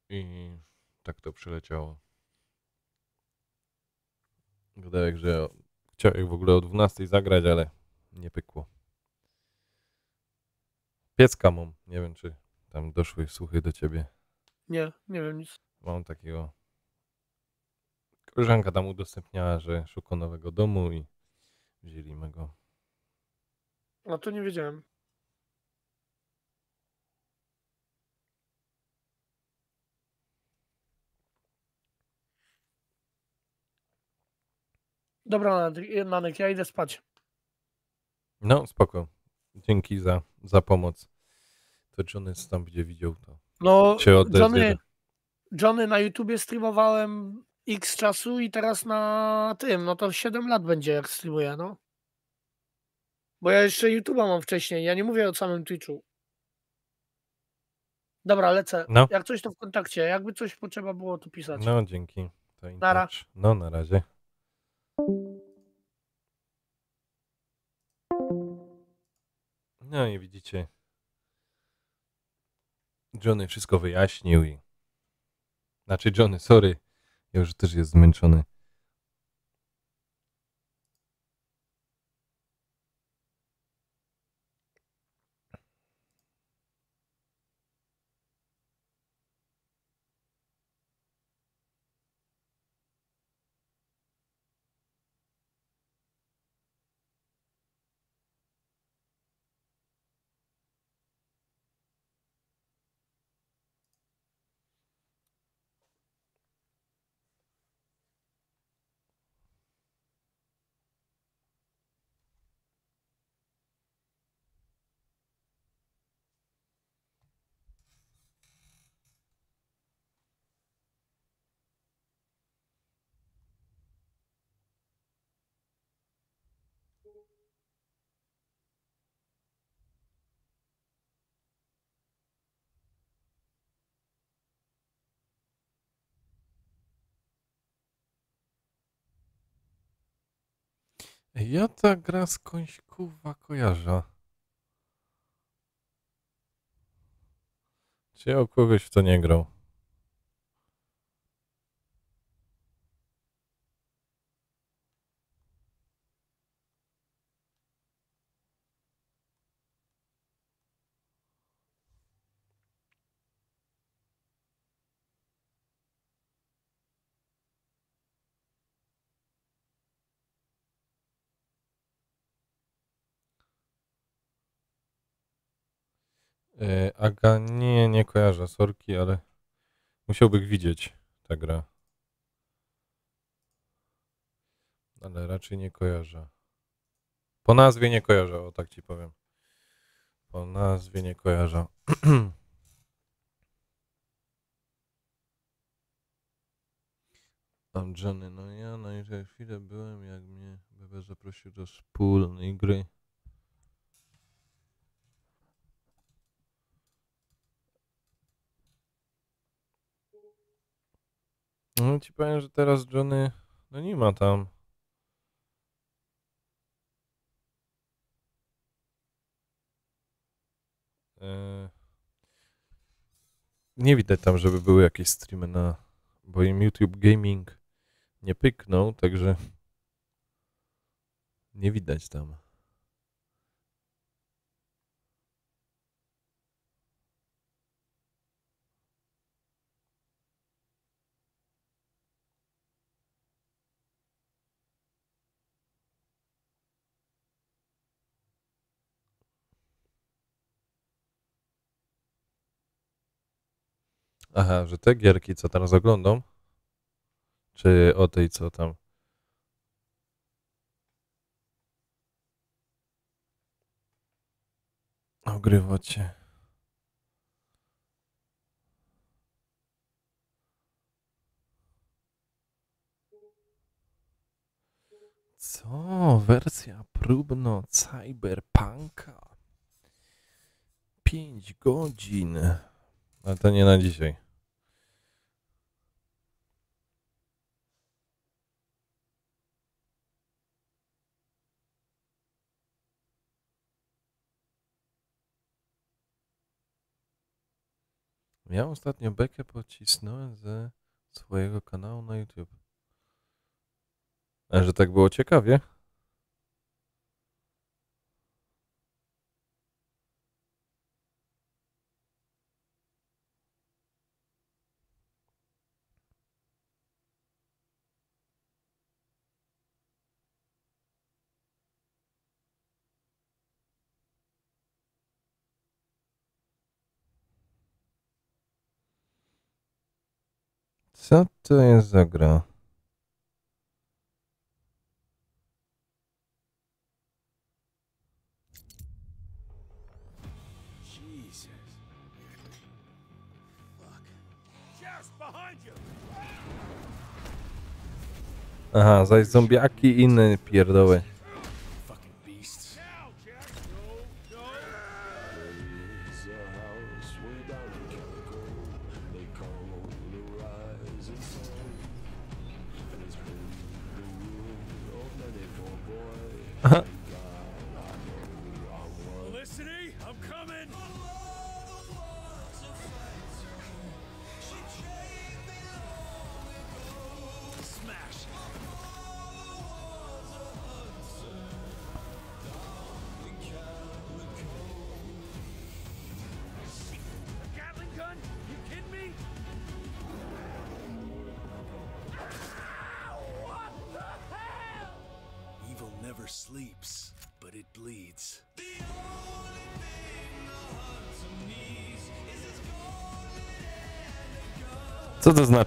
I tak to przyleciało. Gadałem, że chciałem w ogóle o 12 zagrać, ale nie pykło. Piecka mam. Nie wiem, czy tam doszły słuchy do ciebie. Nie, nie wiem nic. Mam takiego. Koleżanka tam udostępniała, że szuka nowego domu i wzięli mego. A to nie wiedziałem. Dobra, Nanek, Nanek, ja idę spać. No, spoko. Dzięki za, za pomoc. To Johnny tam gdzie widział to. No. Johnny, Johnny na YouTubie streamowałem x czasu i teraz na tym, no to 7 lat będzie jak streamuję, no. Bo ja jeszcze YouTube'a mam wcześniej, ja nie mówię o samym Twitchu. Dobra, lecę. No. Jak coś to w kontakcie, jakby coś potrzeba było tu pisać. No, dzięki. To Nara. No, na razie. No i widzicie. Johnny wszystko wyjaśnił i... Znaczy Johnny, sorry. Ja już też jest zmęczony. Ja ta gra skądś kurwa kojarzę. Czy ja kogoś w to nie grał? E, Aga, nie, nie kojarzę, sorki, ale musiałbym widzieć ta gra. Ale raczej nie kojarzę. Po nazwie nie kojarzę, o tak ci powiem. Po nazwie nie kojarzę. Tam Johnny, no ja na chwilę byłem, jak mnie Bebe zaprosił do wspólnej gry. No ci powiem, że teraz Johnny, no nie ma tam. E, Nie widać tam, żeby były jakieś streamy na, bo im YouTube Gaming nie pyknął, także nie widać tam. Aha, że te gierki, co teraz oglądam, czy o tej, co tam. Ogrywacie. Co? Wersja próbno Cyberpunka. 5 godzin. Ale to nie na dzisiaj. Ja ostatnio bekę pocisnąłem ze swojego kanału na YouTube. A że tak było ciekawie? Co to jest za gra? Aha, zaś zombiaki i inne pierdoły.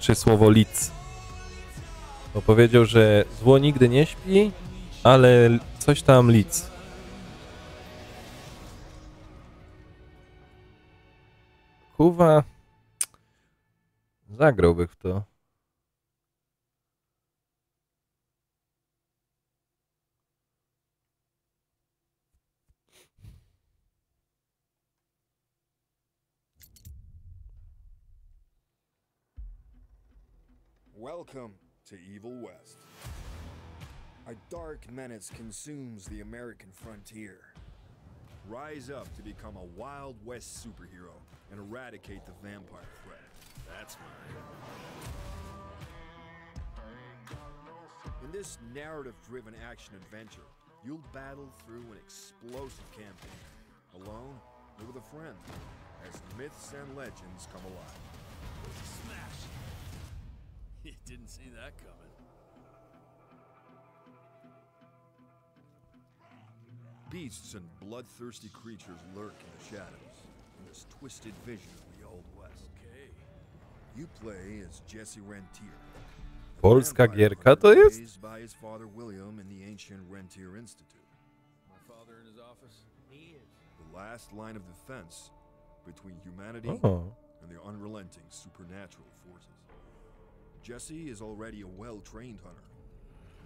Znaczy słowo lic? Bo powiedział, że zło nigdy nie śpi, ale coś tam lic. Kuwa. Zagrałby w to. Menace consumes the American frontier. Rise up to become a Wild West superhero and eradicate the vampire threat. That's mine. In this narrative driven action adventure, you'll battle through an explosive campaign, alone or with a friend, as myths and legends come alive. Smash. You didn't see that coming. Beasts and bloodthirsty creatures lurk in the shadows, in this twisted vision of the Old West. Okay. You play as Jesse Rentier. Polska vampire gierka to jest? Raised by his father William in the ancient Rentier Institute. My father in his office? He is. The last line of defense between humanity O, and the unrelenting supernatural forces. Jesse is already a well trained hunter,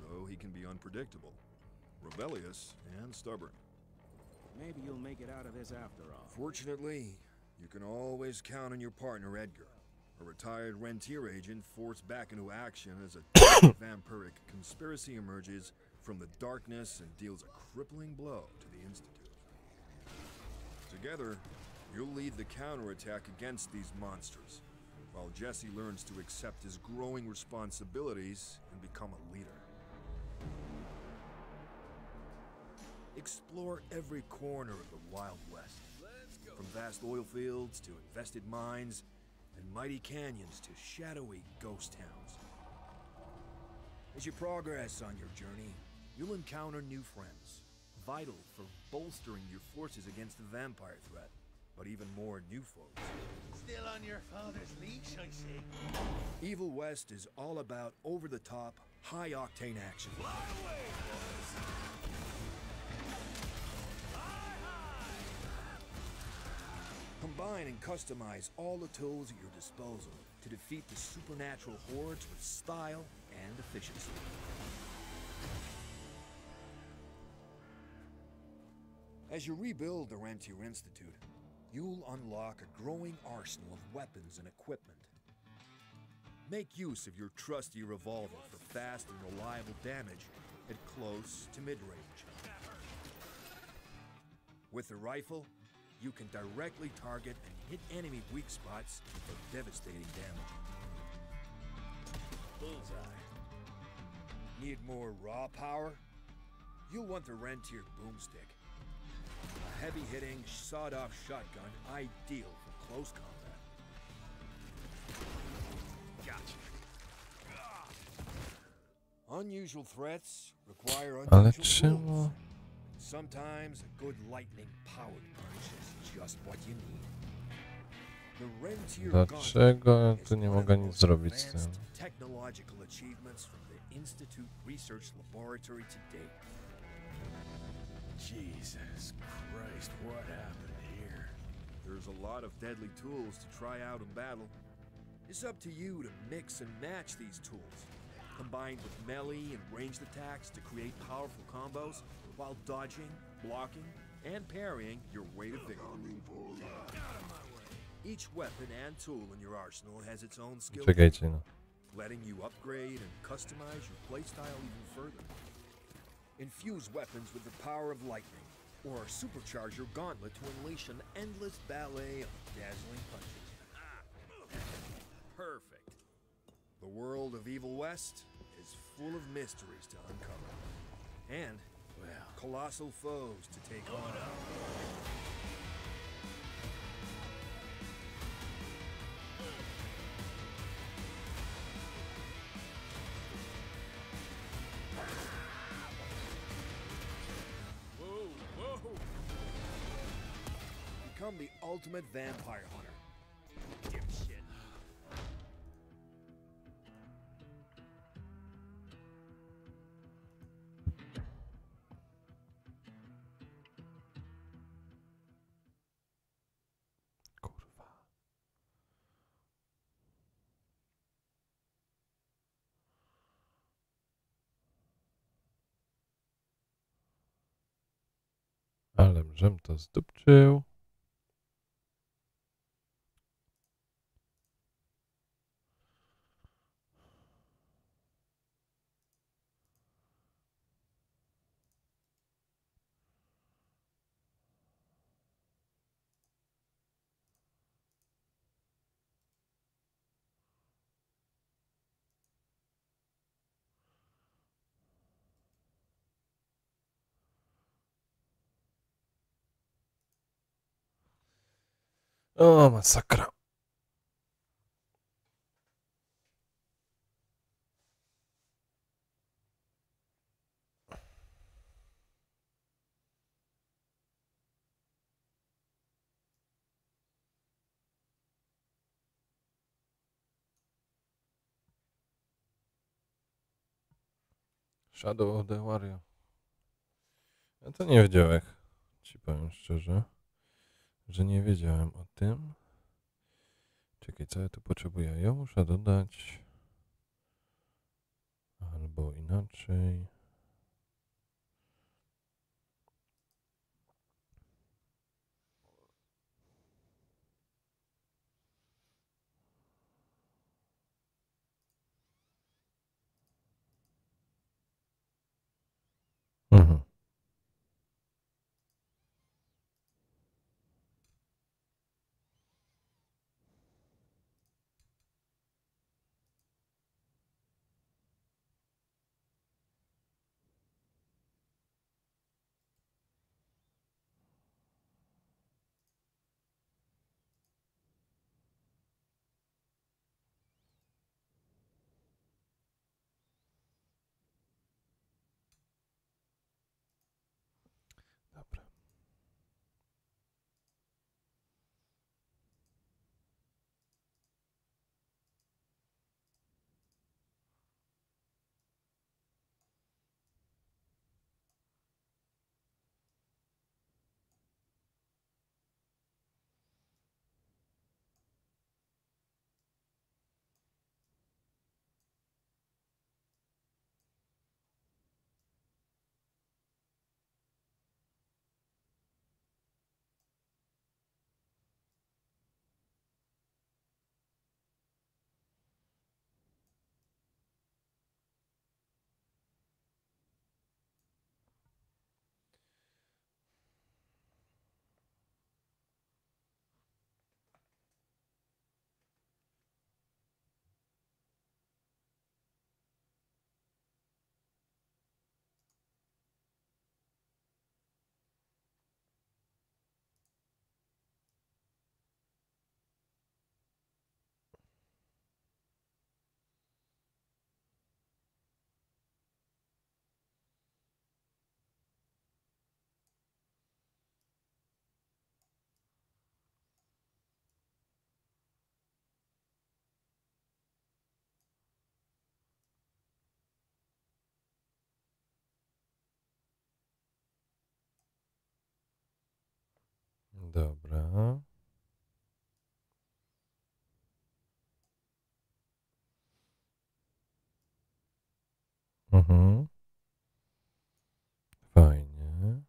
though he can be unpredictable, rebellious, and stubborn. Maybe you'll make it out of this after all. Fortunately, you can always count on your partner Edgar, a retired Rentier agent forced back into action as a vampiric conspiracy emerges from the darkness and deals a crippling blow to the Institute. Together, you'll lead the counterattack against these monsters, while Jesse learns to accept his growing responsibilities and become a leader. Explore every corner of the Wild West. From vast oil fields to infested mines and mighty canyons to shadowy ghost towns. As you progress on your journey, you'll encounter new friends, vital for bolstering your forces against the vampire threat, but even more new foes. Still on your father's leash, I see. Evil West is all about over the top, high octane action. Combine and customize all the tools at your disposal to defeat the supernatural hordes with style and efficiency. As you rebuild the Rentier Institute, you'll unlock a growing arsenal of weapons and equipment. Make use of your trusty revolver for fast and reliable damage at close to mid range. With the rifle, you can directly target and hit enemy weak spots for devastating damage. Bullseye. Need more raw power? You'll want the Rentier Boomstick. A heavy hitting, sawed off shotgun ideal for close combat. Gotcha. Unusual threats require unusual tools. Sometimes a good lightning powered punch Dlaczego Gauntlet tu nie mogę nic zrobić z tym? Jesus Christ, what happened here? There's a lot of deadly tools to try out in battle. It's up to you to mix and match these tools, combined with melee and ranged attacks to create powerful combos while dodging, blocking, and parrying your way to victory. Each weapon and tool in your arsenal has its own skill, no. letting you upgrade and customize your playstyle even further. Infuse weapons with the power of lightning, or supercharge your gauntlet to unleash an endless ballet of dazzling punches. Perfect. The world of Evil West is full of mysteries to uncover. And, well, colossal foes to take on. Whoa, whoa! Become the ultimate vampire hunter. Ale żem to zdupczył. O, masakra. Shadow of the Warrior. Ja to nie wiedziałem, ci powiem szczerze, że nie wiedziałem o tym. Czekaj, co ja tu potrzebuję? Ja muszę dodać albo inaczej. Mhm. Dobra. Mhm. Fajnie.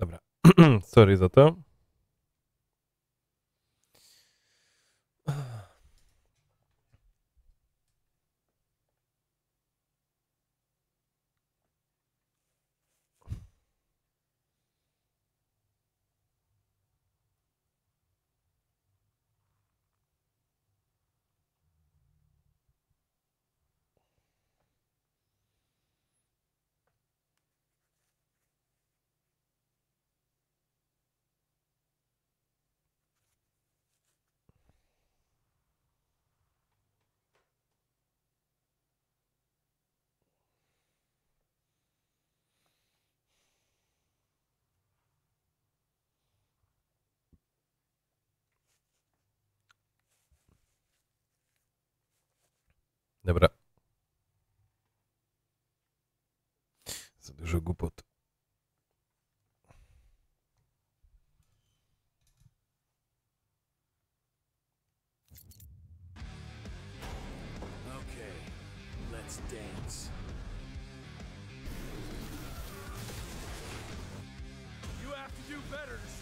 Dobra. Sorry za to.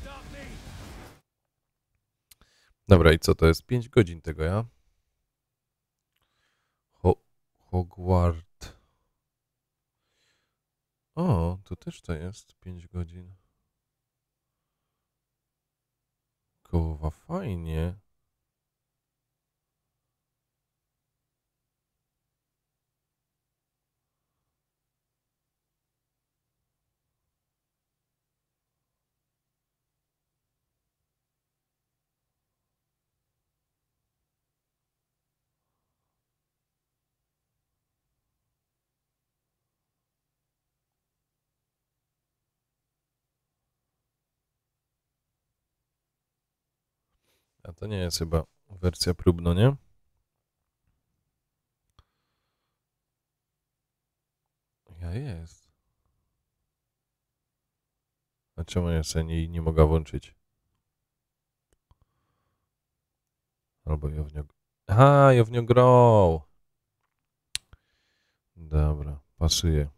Stop me. Dobra, i co to jest? 5 godzin tego, ja? Ho Hogwart. O, tu też to jest 5 godzin. Kołowa, fajnie. To nie jest chyba wersja próbna, nie? Ja jest. A czemu ja sobie nie, nie mogę włączyć? Albo nią... Aha, ja w nią grał. Dobra, pasuje.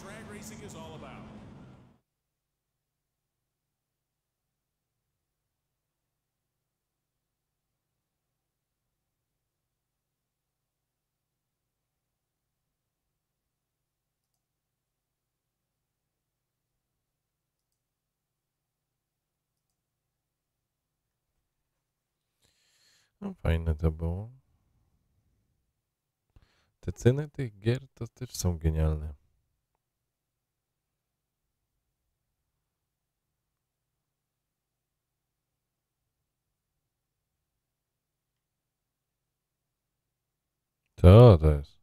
Drag racing is all about. No fajne to było. Te ceny tych gier to też są genialne. Co to jest?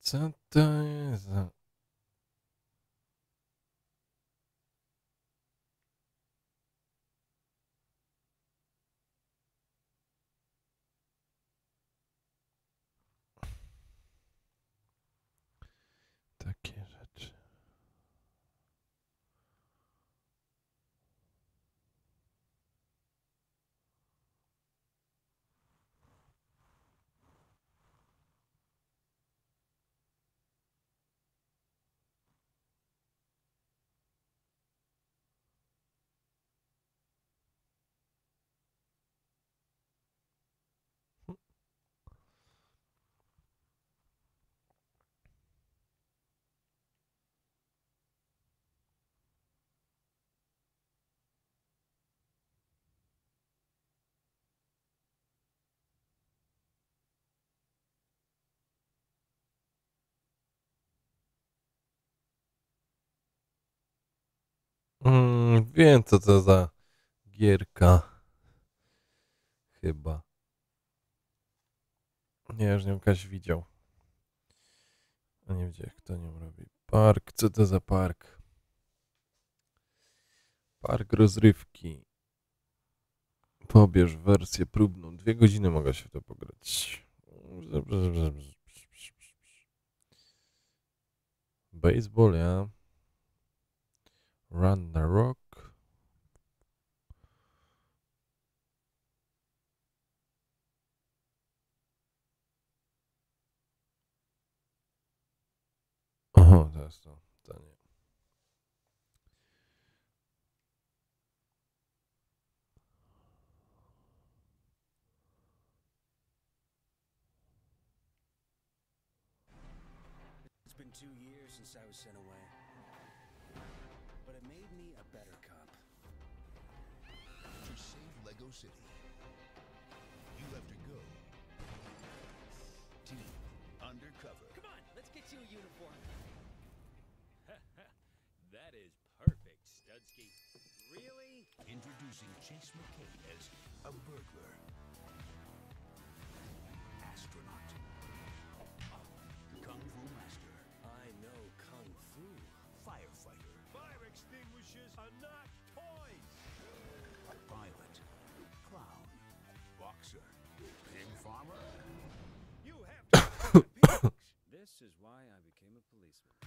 Co to jest za... Takie rzeczy. Mm, wiem co to za gierka. Chyba. Nie, już nią Kaś widział. A nie wiedział, kto nią robi. Park, co to za park? Park rozrywki. Pobierz wersję próbną. Dwie godziny mogę się w to pograć. Baseball, ja. Run the Rock. Oho, teraz to, to nie. It's been two years since I was sent away. City, you have to go. Team undercover. Come on, let's get you a uniform. that is perfect, Studsky. Really? Introducing Chase McKay as a burglar, This is why I became a policeman.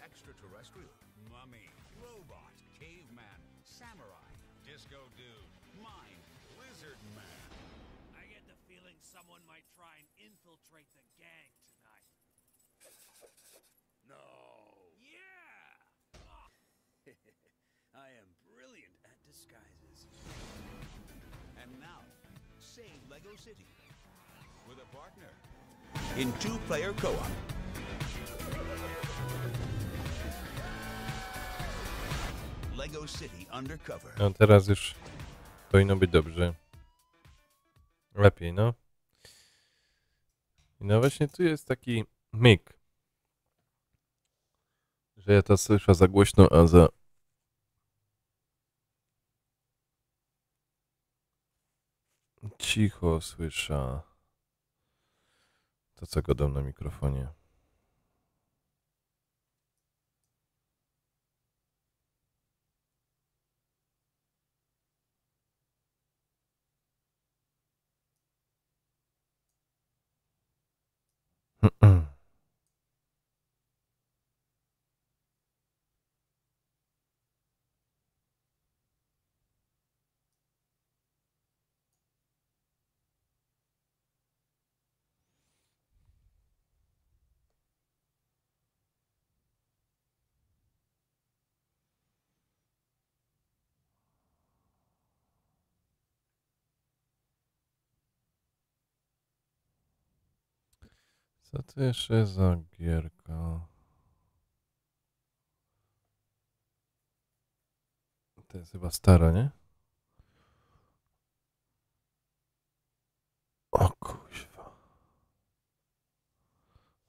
extraterrestrial, mummy, robot, caveman, samurai, disco dude, mime, lizard man. I get the feeling someone might try and infiltrate the gang tonight. No. Yeah! I am brilliant at disguises. And now, save Lego City with a partner in two-player co-op. Lego City Undercover. No teraz już powinno być dobrze. Lepiej, no. No właśnie tu jest taki myk. Że ja to słyszę za głośno, a za... Cicho słyszę to, co gadam na mikrofonie. Mm-mm. To jeszcze za gierka? To jest chyba stara, nie? O kuźwa.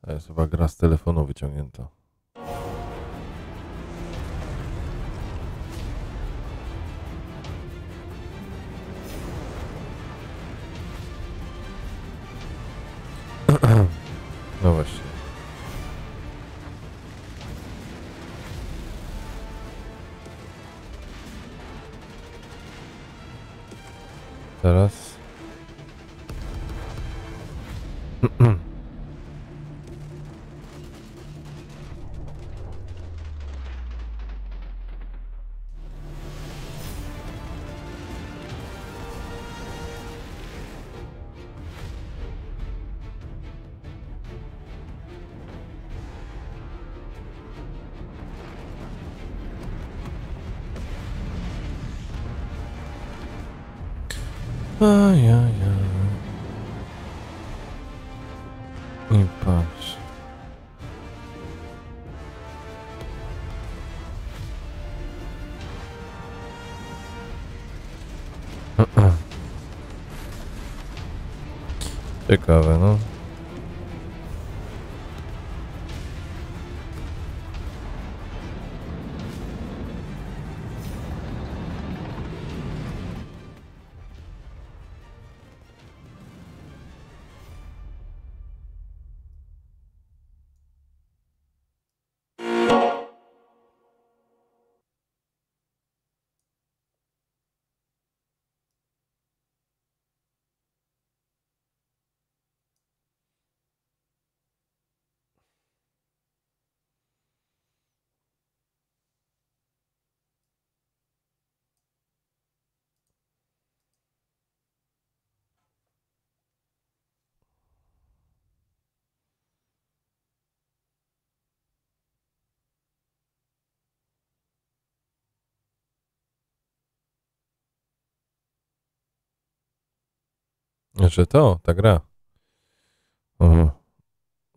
To jest chyba gra z telefonu wyciągnięta. Teraz. Ajajaj. Ciekawe, no. Że to, ta gra.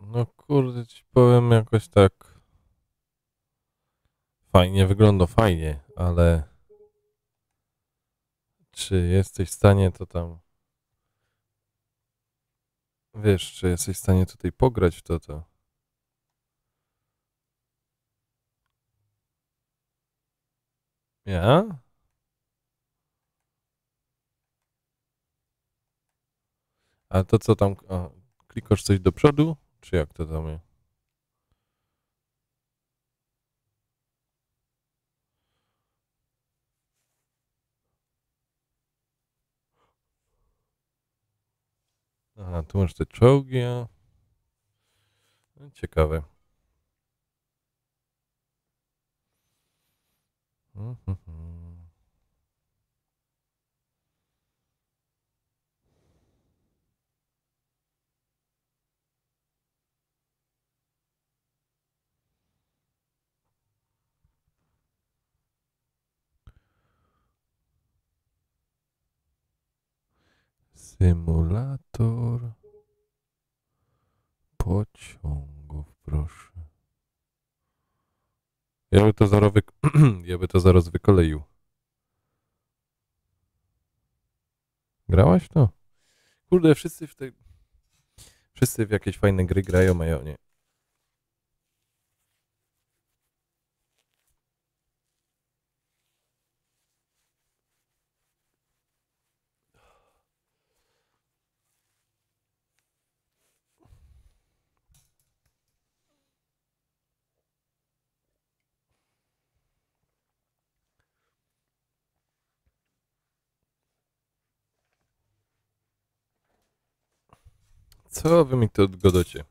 No kurde, ci powiem jakoś tak. Fajnie wygląda, fajnie, ale czy jesteś w stanie to tam. Wiesz, czy jesteś w stanie tutaj pograć w to, to. Ja? A to co tam, a, klikasz coś do przodu, czy jak to tam jest? Aha, tu masz te czołgi. No, Ciekawe. Mhm. Symulator pociągów, proszę. Ja by to zaraz, wy... ja by to zaraz wykoleił. Grałaś to? Kurde, wszyscy w tej... Wszyscy w jakieś fajne gry grają, a ja nie. Co wy mi tu odgodacie?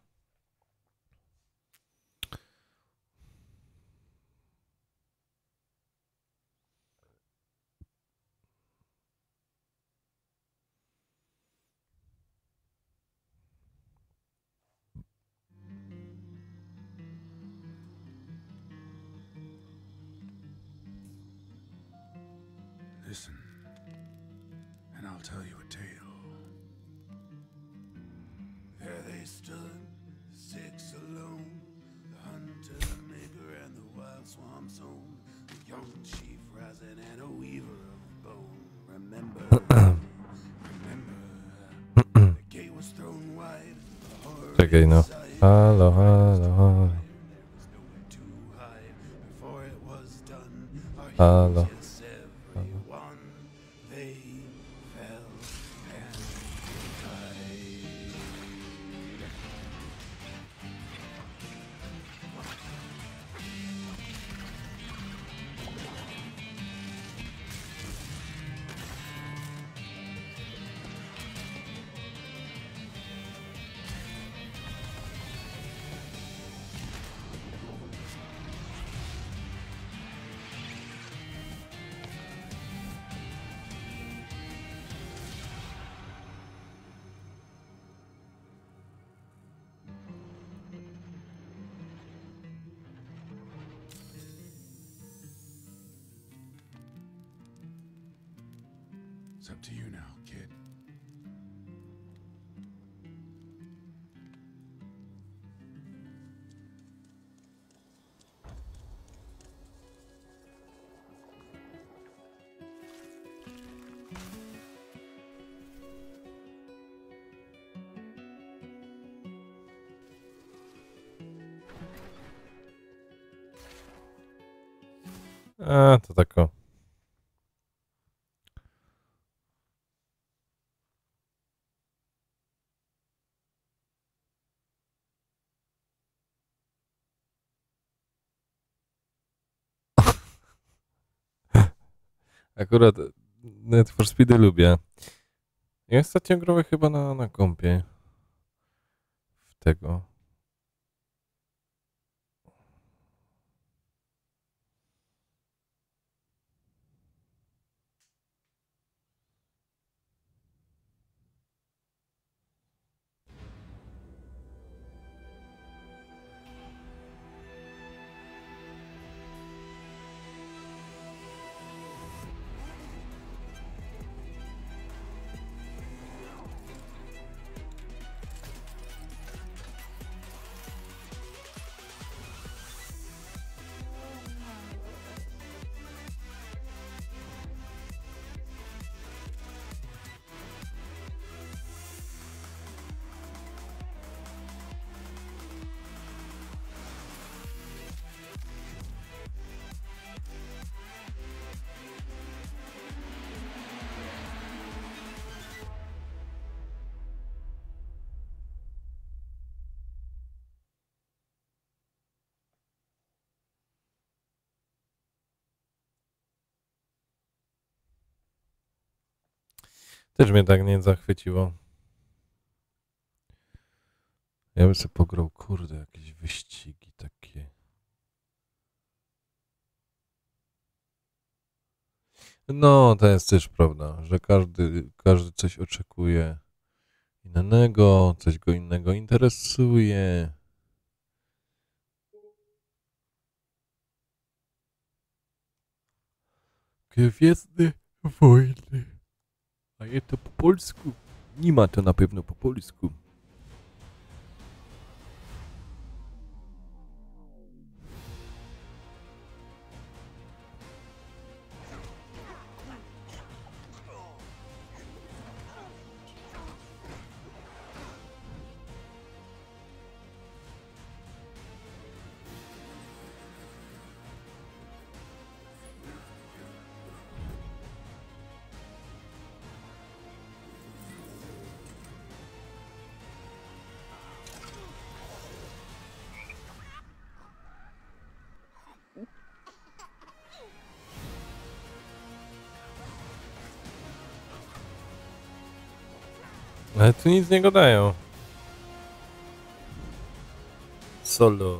A, to tak o. Akurat Need for Speedy lubię. Ja ostatnio grałem chyba na, na kompie. W tego. Też mnie tak nie zachwyciło. Ja bym sobie pograł, kurde, jakieś wyścigi takie. No, to jest też prawda, że każdy, każdy coś oczekuje innego, coś go innego interesuje. Gwiezdne wojny. A je to po polsku? Nie ma to na pewno po polsku. Ale tu nic nie gadają. Solo.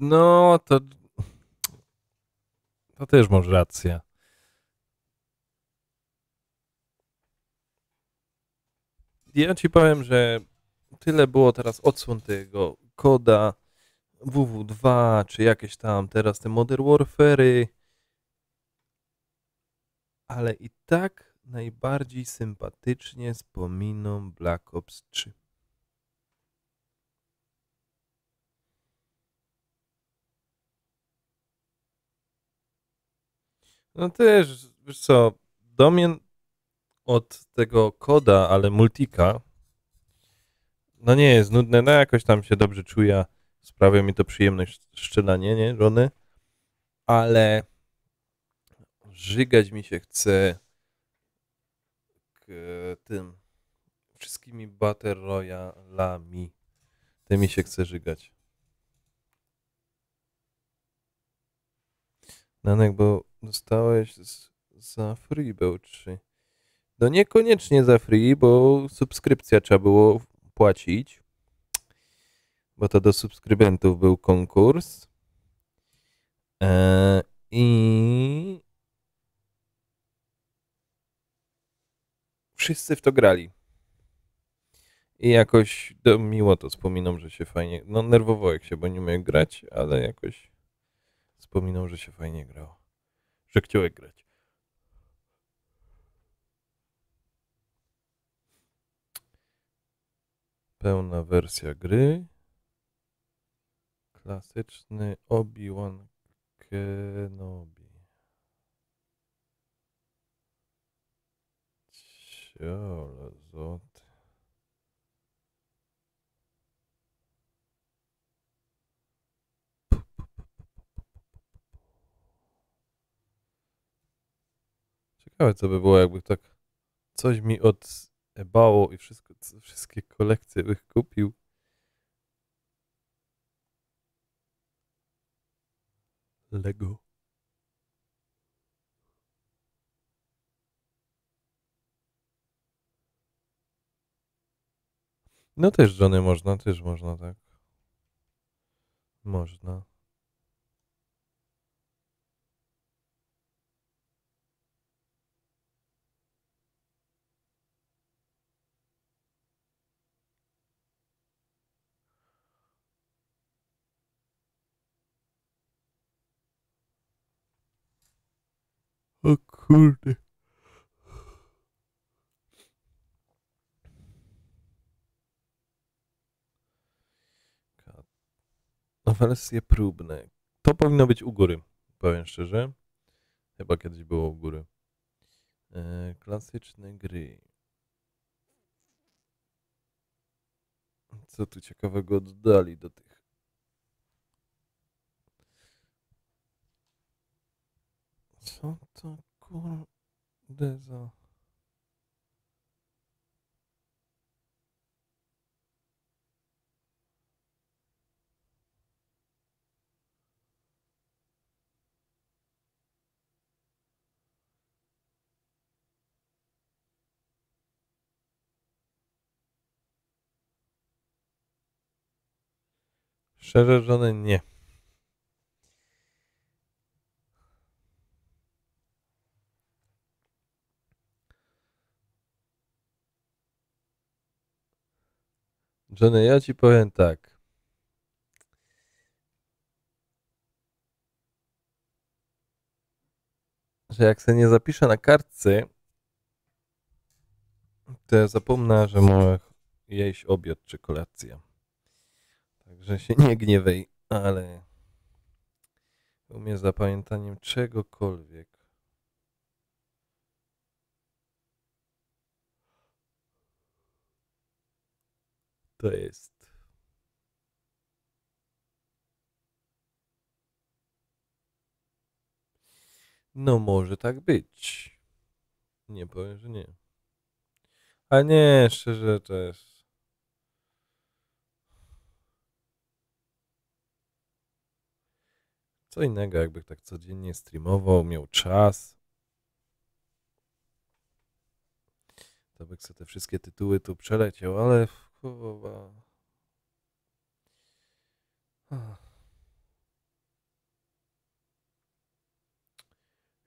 No, to... To też masz rację. Ja ci powiem, że tyle było teraz odsłon tego koda WW2, czy jakieś tam teraz te Modern Warfare'y, ale i tak najbardziej sympatycznie wspominam Black Ops 3. No też, wiesz co, do mnie od tego koda, ale multika, no nie jest nudne, no jakoś tam się dobrze czuję, sprawia mi to przyjemność strzelanie, nie, żony, ale żygać mi się chce tym wszystkimi Battle Royalami. Tymi się chce żygać. Nanek, bo dostałeś z, za free był 3. No niekoniecznie za free, bo subskrypcja trzeba było płacić. Bo to do subskrybentów był konkurs. Eee, I wszyscy w to grali. I jakoś do, miło to wspominam, że się fajnie. No nerwowo jak się, bo nie umiem grać, ale jakoś wspominam, że się fajnie grało. Że chciałem grać. Pełna wersja gry. Klasyczny Obi-Wan Kenobi. Ciole złoty. Ciekawe co by było, jakby tak coś mi odebało i wszystko, wszystkie kolekcje bych kupił. Lego. No też żony można, też można, tak. Można. O kurde. Wersje próbne. To powinno być u góry, powiem szczerze. Chyba kiedyś było u góry. E, klasyczne gry. Co tu ciekawego dodali do tych? Co to kurde za... Szczerze, żony nie. Johnny, ja ci powiem tak. Że jak się nie zapiszę na kartce, to ja zapomnę, że mogę jeść obiad czy kolację. Także się nie gniewaj, ale u mnie zapamiętaniem czegokolwiek. To jest. No może tak być. Nie powiem, że nie. A nie, szczerze też. Co innego, jakby tak codziennie streamował, miał czas. To by sobie te wszystkie tytuły tu przeleciał, ale Kurwa.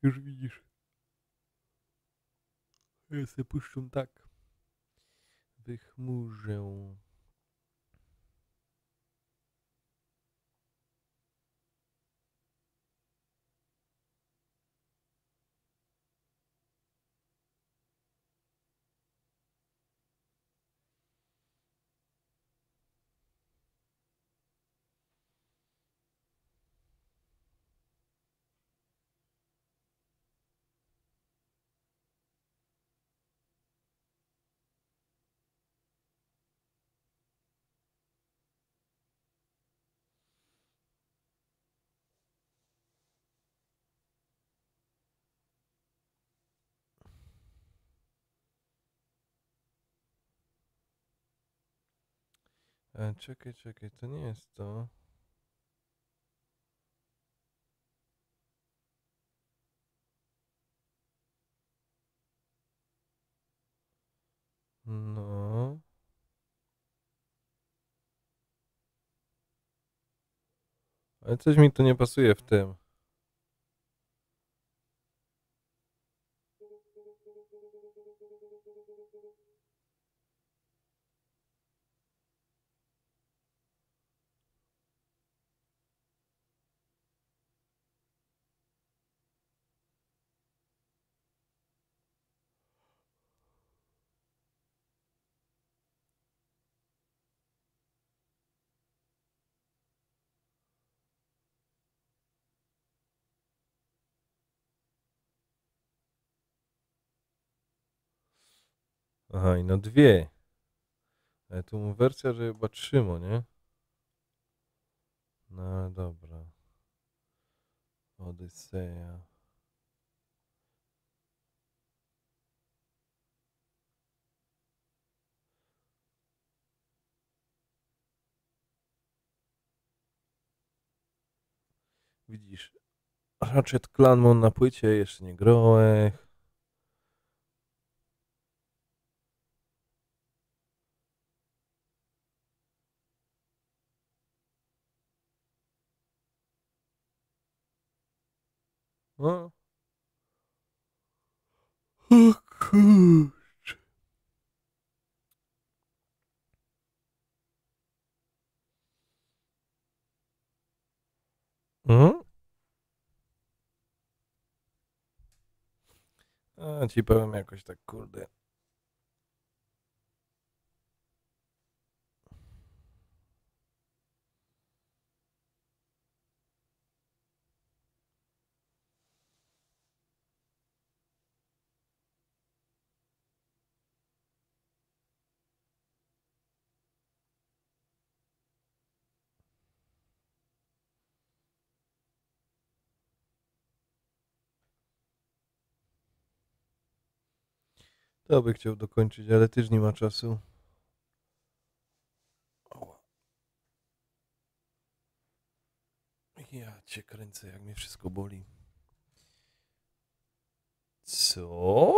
Już widzisz. Ja sobie puszczą tak. Wychmurzę. E, czekaj, czekaj, to nie jest to. No. Ale coś mi tu nie pasuje w tym. Aha, i no dwie. Ale tu wersja, że chyba trzymo, nie? No dobra. Odyseja. Widzisz, Ratchet Clanmon na płycie, jeszcze nie grołech. O. O kurczę. Mhm. A ci powiem jakoś tak, kurde. To by chciał dokończyć, ale też nie ma czasu. Ja cię kręcę, jak mnie wszystko boli. Co?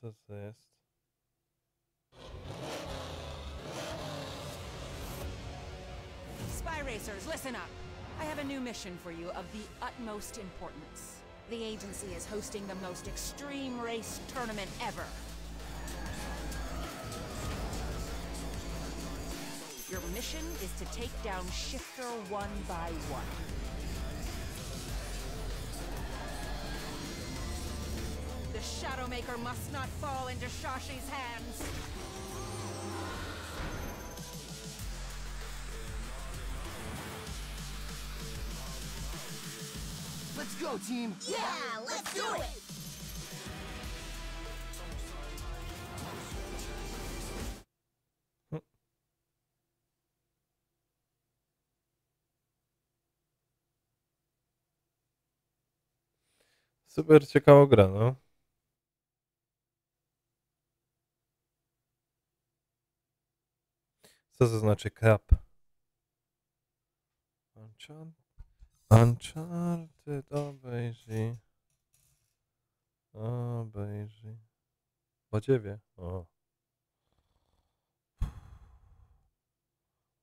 Co to jest? Spy Racers, listen up. I have a new mission for you of the utmost importance. The agency is hosting the most extreme race tournament ever. Your mission is to take down Shifter one by one. The Shadowmaker must not fall into Shashi's hands. Let's go, team! Yeah, let's do it! Super ciekawa gra, no. Co to znaczy? Enchant... Uncharted obejrzyj. Obejrzyj. Badziewie. O.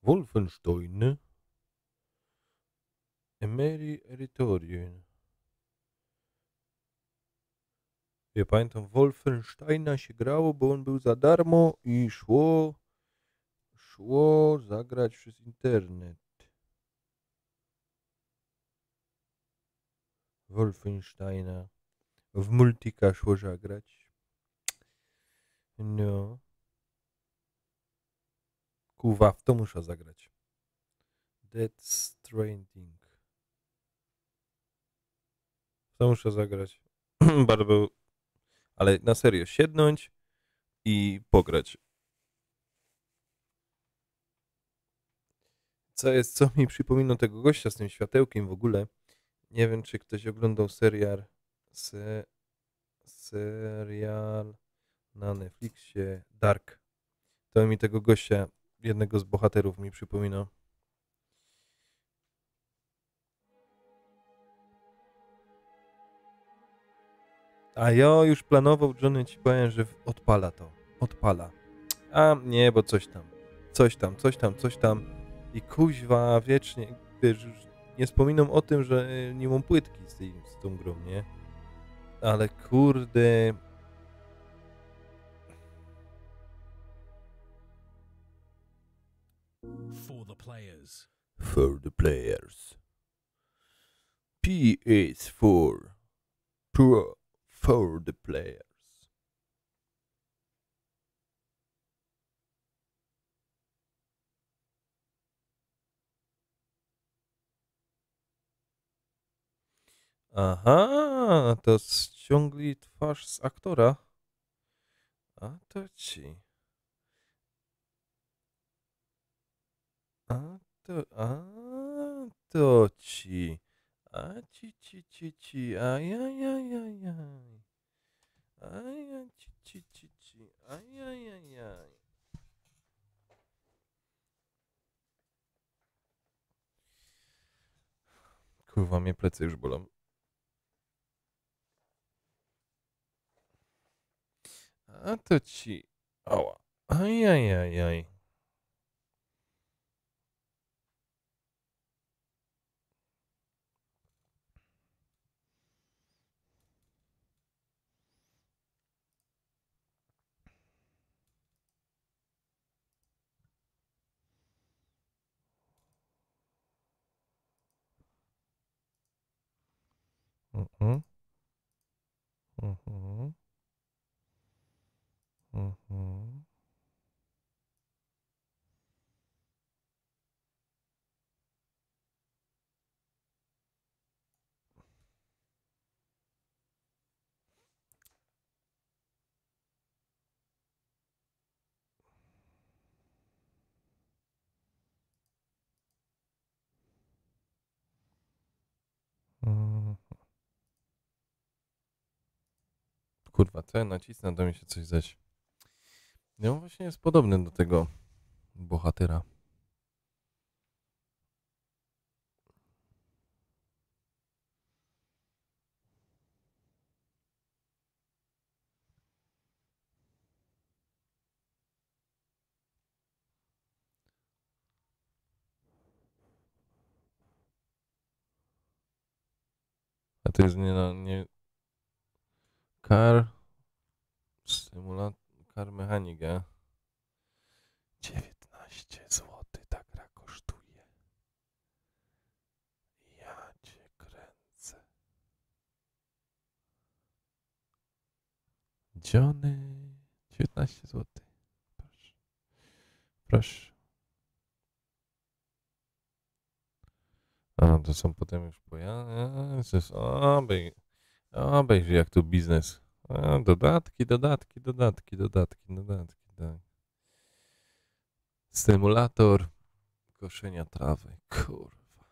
Wolfenstein. Emery Erytorian. Ja pamiętam, Wolfensteina się grało, bo on był za darmo i szło, szło zagrać przez internet. Wolfensteina. W multika szło zagrać. No. Kuwa, w to muszę zagrać. Dead Stranding. W to muszę zagrać. Bardzo. Ale na serio, siednąć i pograć. Co jest, co mi przypomina tego gościa z tym światełkiem w ogóle. Nie wiem, czy ktoś oglądał serial. Se, serial na Netflixie Dark. To mi tego gościa, jednego z bohaterów mi przypomina. A ja już planował, Johnny, ci powiem, że odpala to. Odpala. A nie, bo coś tam. Coś tam, coś tam, coś tam. I kuźwa wiecznie, wiesz, już nie wspominam o tym, że y, nie mam płytki z, tej, z tą grą, nie? Ale kurde... For the players. For the players. P is for pro for the players. Aha, to ściągli twarz z aktora. A to ci. A to, a to ci. A ci, ci, ci, ci, ajajajajaj. Aja, ci, ci, ci, ci, ajajajaj. Kurwa, mnie plecy już bolą. A to ci. Ała. Ajajajaj. Mhm. Mhm. Mhm. Mhm. Kurwa, co ja nacisnę, to mi się coś zaś. No właśnie jest podobny do tego bohatera. A to jest nie na nie. Car Symulat Car Mechanika. 19 zł ta gra kosztuje. Ja cię kręcę. Johnny 19 zł. Proszę. Proszę. A, to są potem już pojazdy. Obej, obejrzyj jak tu biznes. A, dodatki, dodatki, dodatki, dodatki, dodatki, tak. Stymulator koszenia trawy. Kurwa.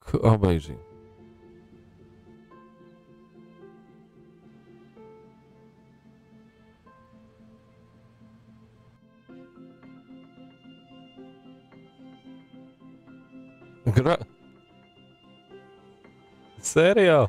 Ku- Obejrzyj. Gra... Serio?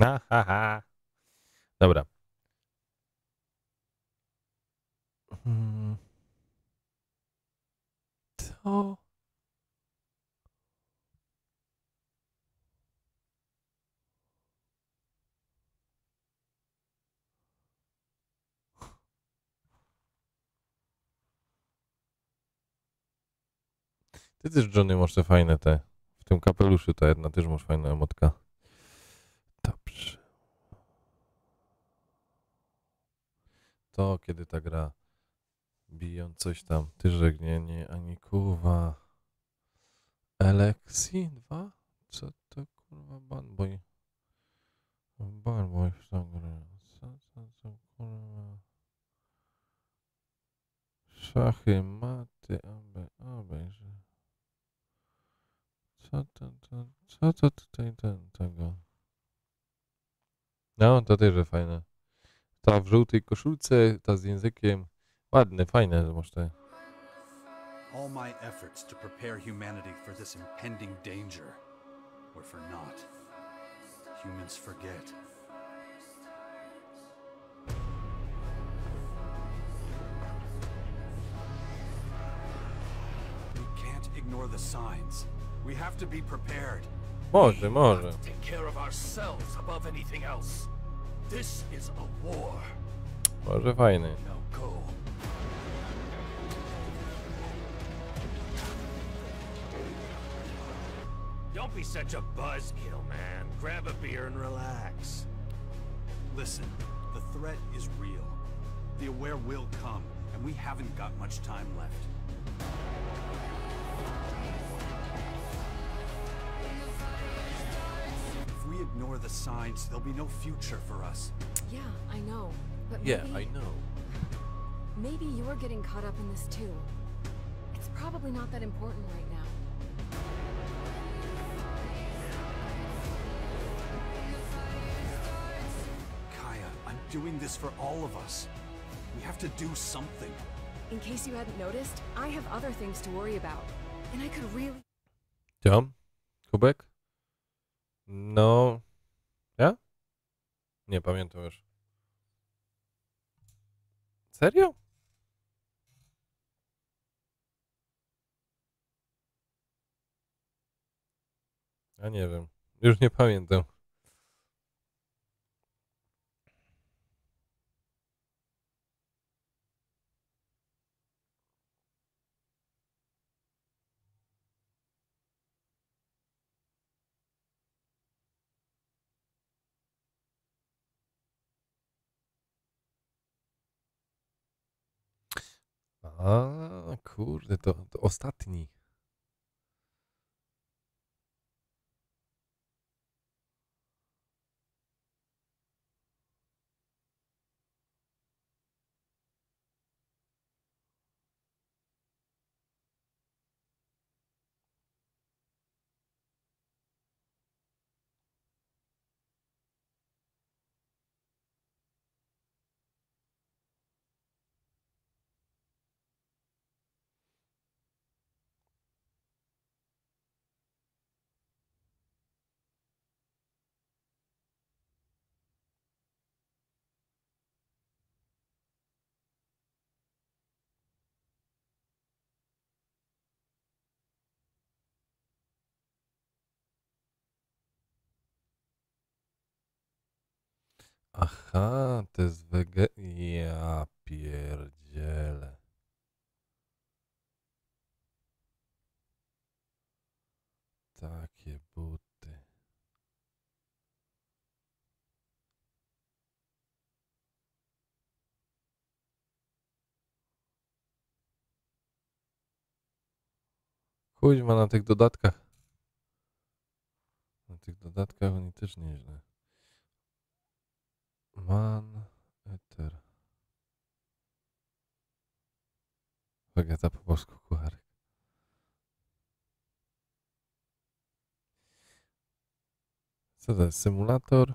Ha, ha, ha. Dobra. Hmm. Co? Ty też, Johnny, masz te fajne te. W tym kapeluszu ta jedna też masz fajną emotka. Dobrze. To kiedy ta gra biją coś tam, ty żegnienie, ani kuwa. Alexi 2? Co to kurwa banboy? Banboy w tą grę. Co to, to kurwa? Szachy, maty, abe, obejrzy. Co to, to, co to tutaj ten, tego? No, to też fajne. Ta w żółtej koszulce, ta z językiem. Ładne, fajne, te. All my efforts to prepare humanity for this impending danger were for naught. Humans forget. We can't ignore the signs. We have to be prepared. Może, może. Take care of ourselves above anything else. This is a war. Może fajny. Don't be such a buzzkill, man. Grab a beer and relax. Listen, the threat is real. The aware will come, and we haven't got much time left. We ignore the signs, there'll be no future for us. Yeah, I know. But Yeah, maybe, I know. maybe you're getting caught up in this too. It's probably not that important right now. Kaya, I'm doing this for all of us. We have to do something. In case you hadn't noticed, I have other things to worry about. And I could really Co? Kubek? No. Ja? Nie pamiętam już. Serio? Ja nie wiem. Już nie pamiętam. A, kurde, to, to ostatni. Aha, to jest wege... Ja pierdzielę. Takie buty. Kuźma na tych dodatkach. Na tych dodatkach oni też nieźle. Man Eter. Wegeta po polsku kucharek. Co to jest? Symulator?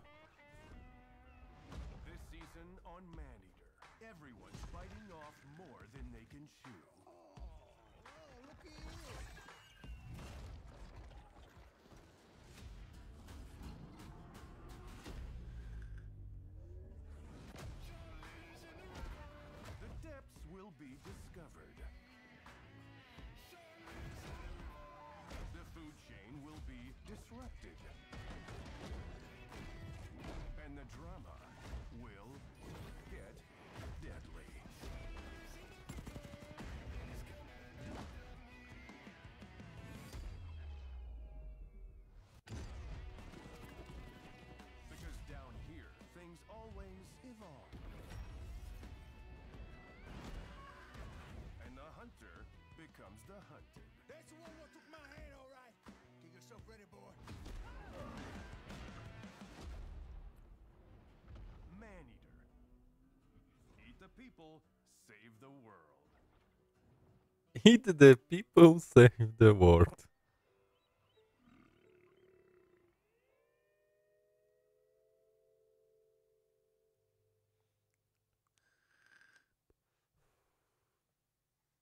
Eat the people, save the world.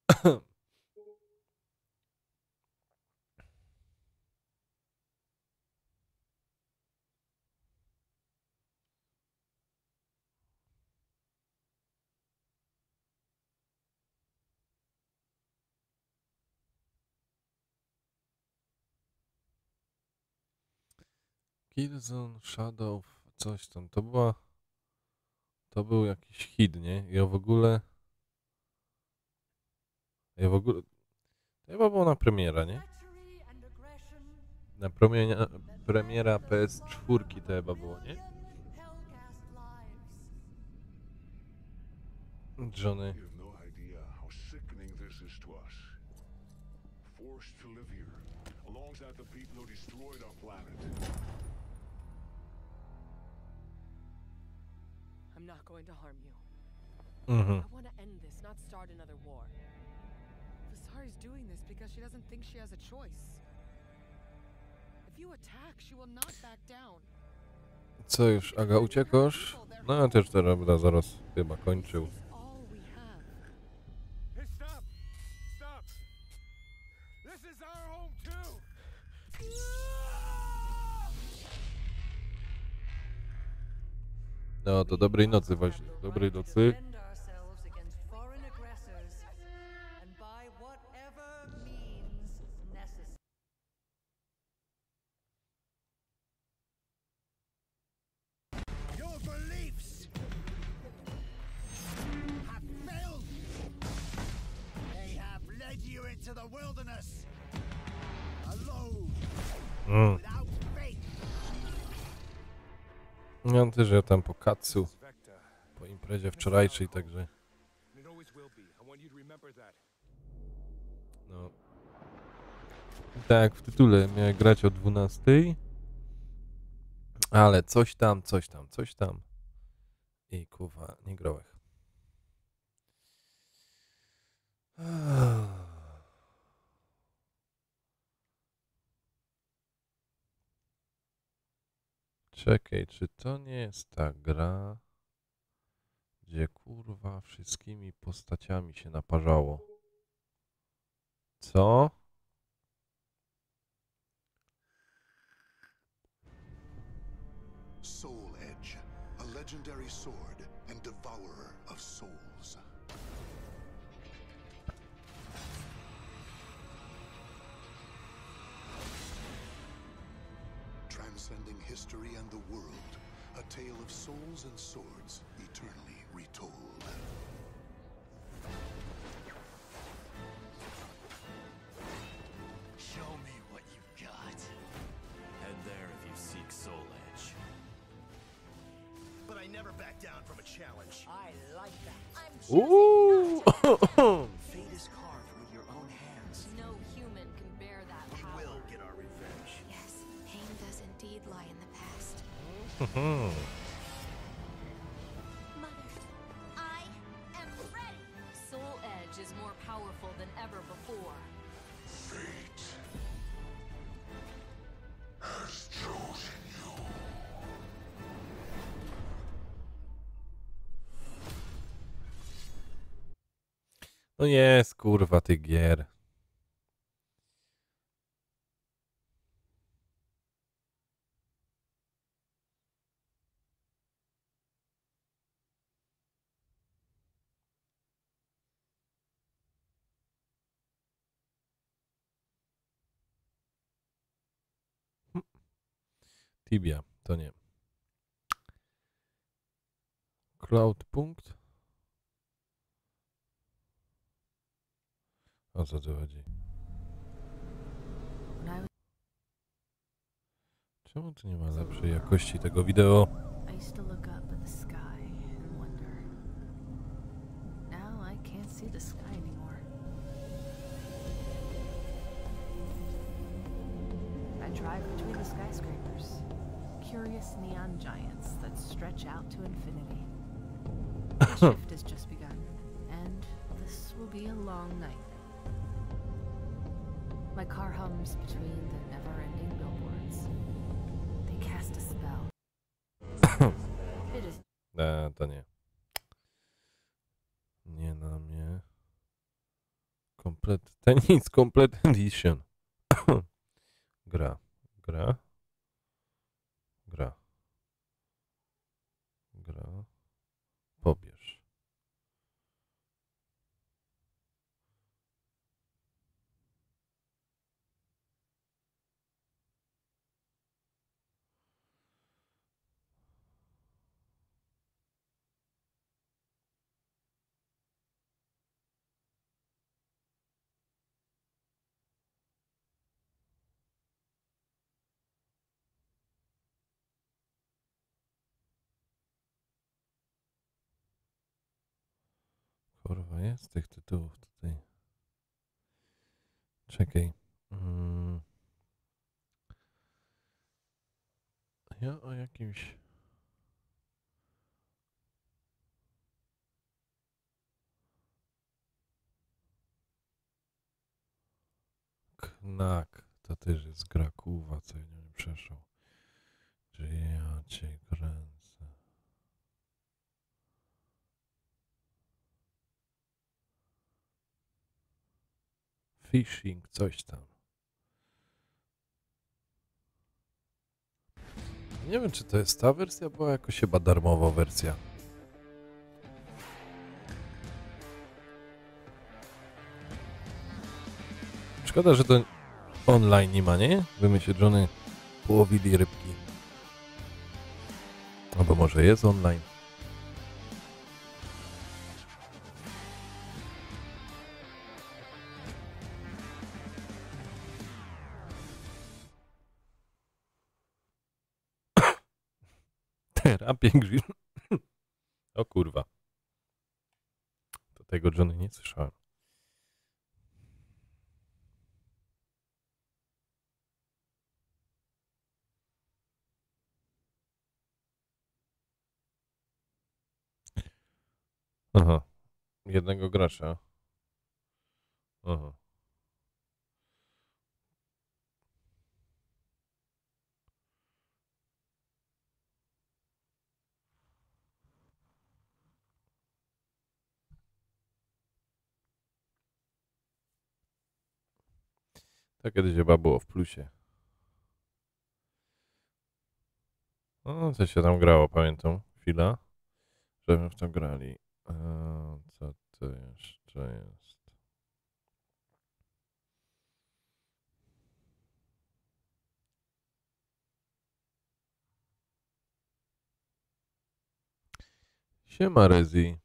Killzone, Shadow, coś tam. To była... To był jakiś hit, nie? Ja w ogóle... Ja w ogóle... To chyba było na premiera, nie? Na premiera, premiera PS4 to chyba było, nie? Johnny. Going to harm you. Mhm. I want to end this, not start another war. Vasari's doing this because she doesn't think she has a choice. If you attack, she will not back down. Co już, Aga, uciekasz? No ja też teraz będę zaraz chyba kończył. To dobrej nocy właśnie, dobrej nocy. Też ja tam po kacu, po imprezie wczorajszej, także no. Tak, w tytule miałem grać o 12. Ale coś tam, coś tam, coś tam. I kurwa, nie grałem. Czekaj, czy to nie jest ta gra, gdzie kurwa wszystkimi postaciami się naparzało? Co? History and the world, a tale of souls and swords eternally retold. Show me what you've got. Head there if you seek Soul Edge. But I never back down from a challenge. I like that. I'm Ooh! indeed lie in the past. Mm-hmm. Mother, I am ready. Soul Edge is more powerful than ever before. Fate has chosen you. No jest kurwa tych gier. Tibia, to nie. Cloud punkt. O co tu chodzi? Czemu tu nie ma lepszej jakości tego wideo? Drive between the skyscrapers, curious neon giants that stretch out to infinity. The shift has just begun, and this will be a long night. My car hums between the never-ending billboards. They cast a spell. It is E, to nie. Nie na mnie. Komplet. Tennis Complete Edition. Gra. Gra. Jest tych tytułów tutaj. Czekaj. Mm. Ja o jakimś. Knak. To też jest gra kuwa, co ja nie przeszło. Czy ja cię kręcę. Phishing, coś tam. Nie wiem, czy to jest ta wersja, była jakoś chyba darmowa wersja. Szkoda, że to online nie ma, nie? Wymyślony połowili rybki. Albo może jest online. Grill. O kurwa. Do tego Johnny nie słyszałem. Aha. Jednego gracza. Aha. To kiedyś chyba było w plusie. No, co się tam grało, pamiętam. Chwila. Żeśmy w to grali. A, co to jeszcze jest? Siema Rezi.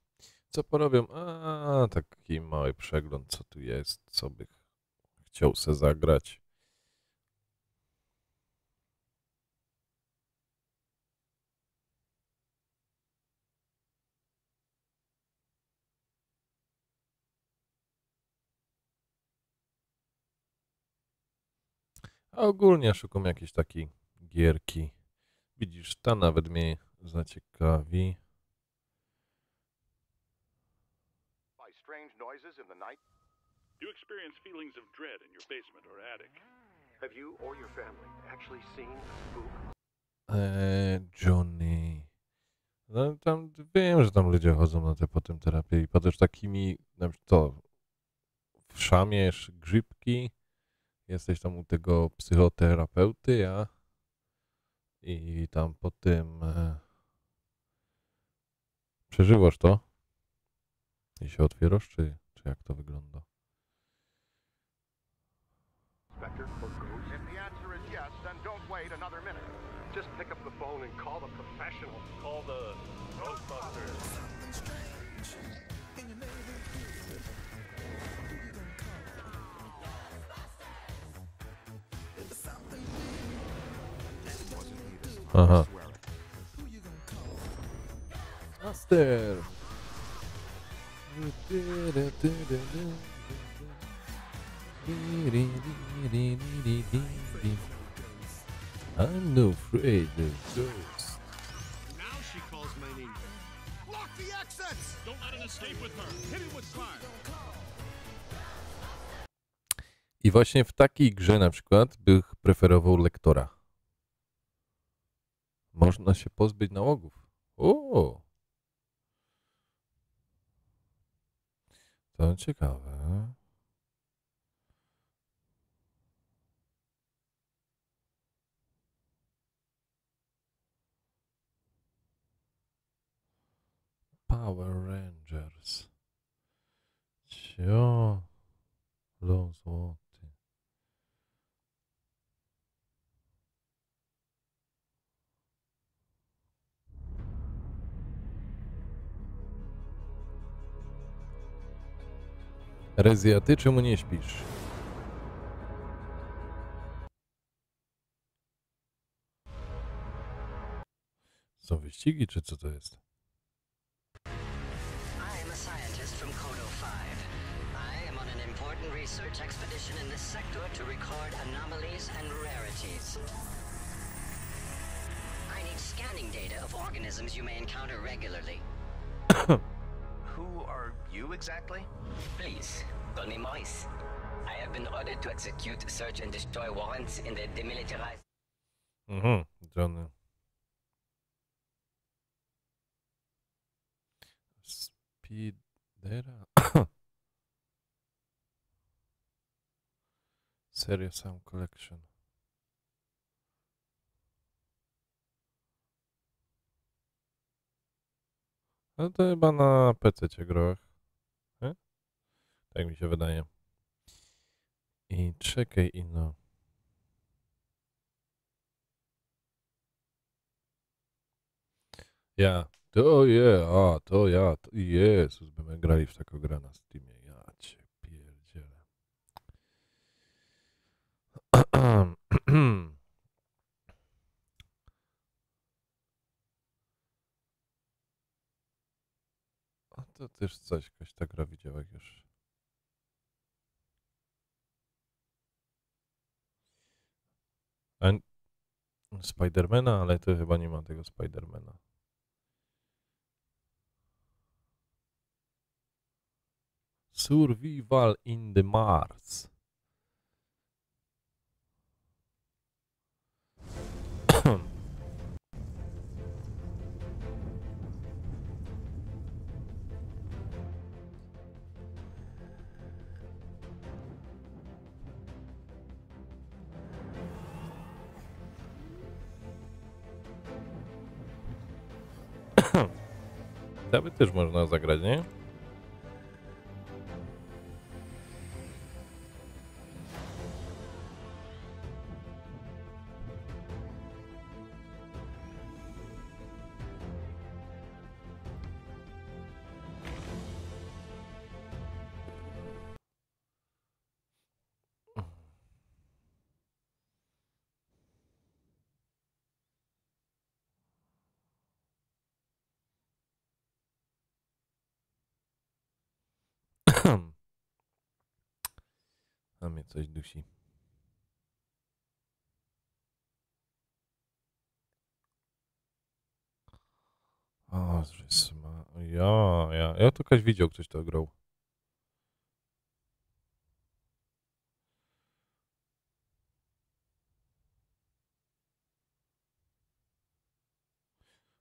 Co porobią? A, taki mały przegląd, co tu jest, co bych chciał se zagrać. A ogólnie szukam jakiejś takiej gierki. Widzisz, ta nawet mnie zaciekawi. by strange noises in the night? You experience feelings of dread in your basement or attic. Have you or your family actually seen a spook? Eee, Johnny. No tam wiem, że tam ludzie chodzą na te potem terapie i potem takimi, na przykład to wszamiesz grzybki, jesteś tam u tego psychoterapeuty, ja i tam po tym e, przeżywasz to i się otwierasz, czy, czy jak to wygląda? Spectre or ghost? If the answer is yes, then don't wait another minute. Just then call the professionals. Call the Ghostbusters. Aha. Master! I'm no afraid of ghosts. Now she calls my name. Lock the exits! Don't let him escape with her. Hit him with fire. I właśnie w takiej grze na przykład bych preferował lektora. Można się pozbyć nałogów. O! To ciekawe. Power Rangers. Cio. Lo złoty. Rezja, ty czemu nie śpisz? Są wyścigi, czy co to jest? Organisms you may encounter regularly. Who are you exactly? Please, call me Maurice. I have been ordered to execute search and destroy warrants in the demilitarized. Mhm, Johnny. Speedera. Seria Sam Collection. No to chyba na PC. Nie? Tak mi się wydaje. I czekaj ino. Ja. To je, a to ja, to Jezus, grali w taką grę na Steamie. Ja cię pierdzielę. A to też coś, jakaś ta gra widziała już. Spidermana, ale to chyba nie ma tego Spidermana. Survival in the Mars. Nawet też można zagrać, nie? Coś dusi. O, sma... Ja, ja. Ja to ktoś widział, ktoś to grał.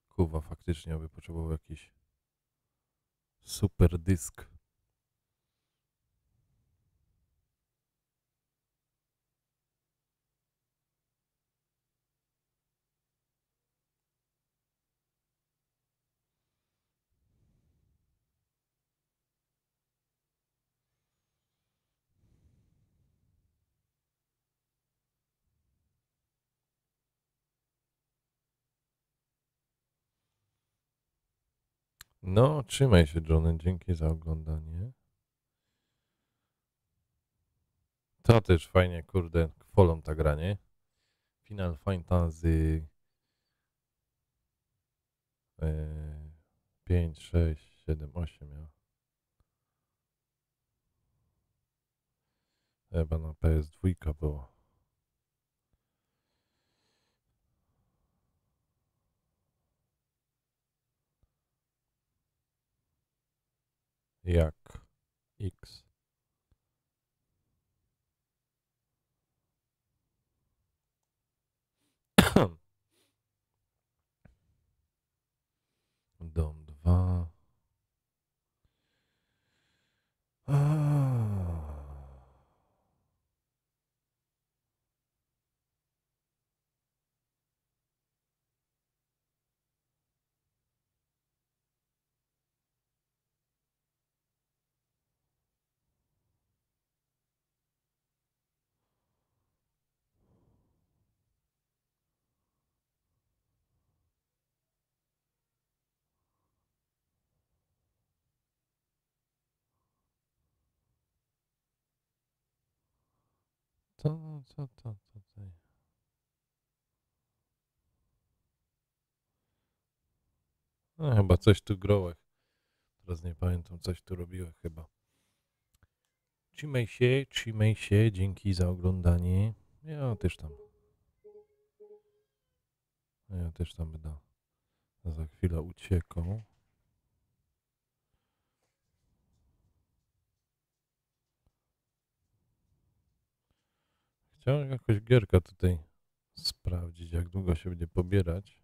Kurwa, faktycznie by potrzebował jakiś super dysk. No, trzymaj się, Johnny. Dzięki za oglądanie. To też fajnie, kurde, folą ta gra, nie? Final Fantasy e, 5, 6, 7, 8 ja. Chyba na PS2 było. Jak X. Dom 2. To, co to tutaj? No, chyba coś tu grałeś. Teraz nie pamiętam, coś tu robiłeś chyba. Trzymaj się, trzymaj się, dzięki za oglądanie. Ja też tam. Ja też tam będę za chwilę uciekał. Chciałem jakoś gierka tutaj sprawdzić, jak długo się będzie pobierać.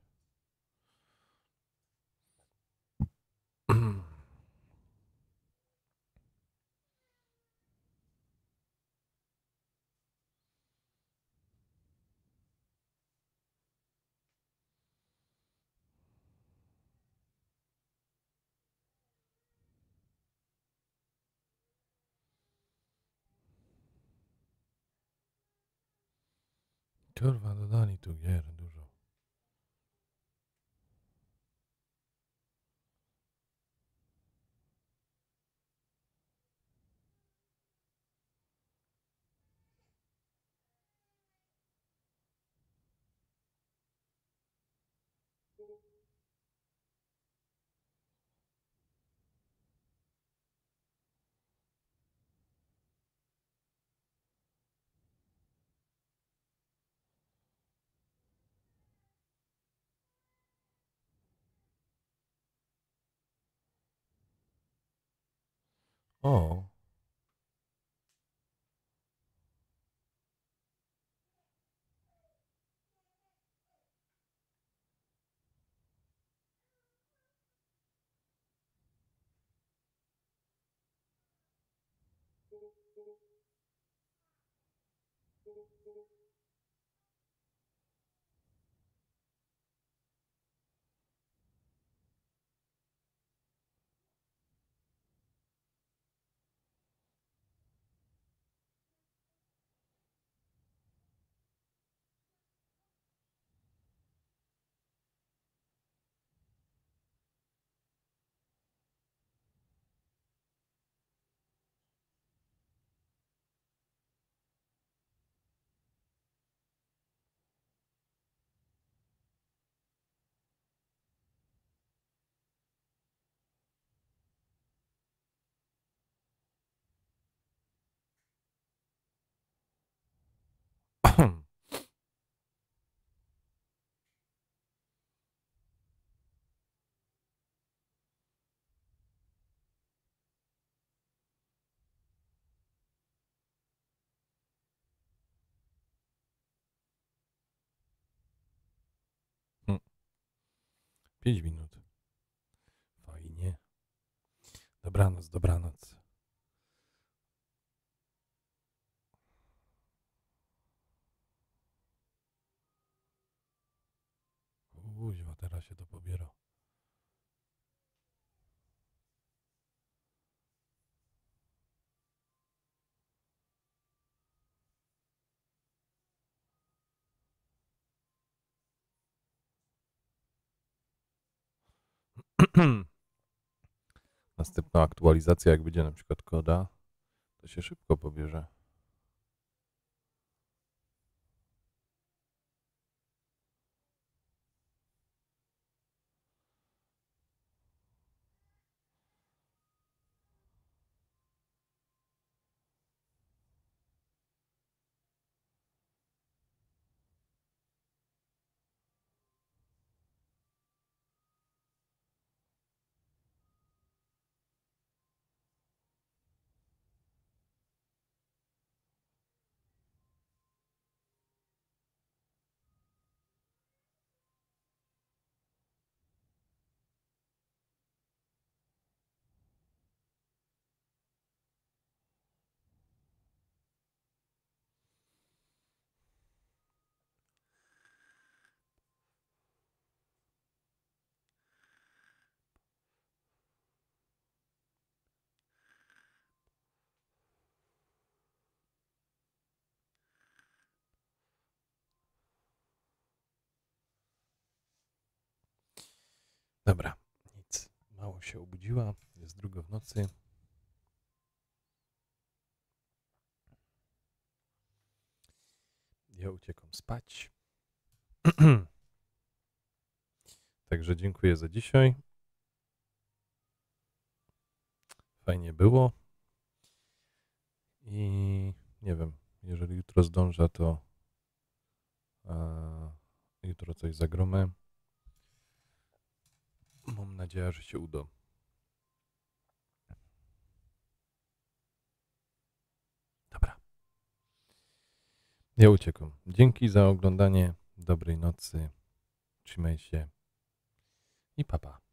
Kurwa, dodali tu gier dużo. Oh. 5 minut. Fajnie. Dobranoc, dobranoc. Się to pobiera. Następna aktualizacja, jak będzie na przykład koda, to się szybko pobierze. Dobra, nic. Mało się obudziła, jest druga w nocy. Ja uciekam spać. Także dziękuję za dzisiaj. Fajnie było. I nie wiem, jeżeli jutro zdążę, to e, jutro coś zagromę. Mam nadzieję, że się uda. Dobra. Ja uciekam. Dzięki za oglądanie. Dobrej nocy. Trzymaj się. I papa.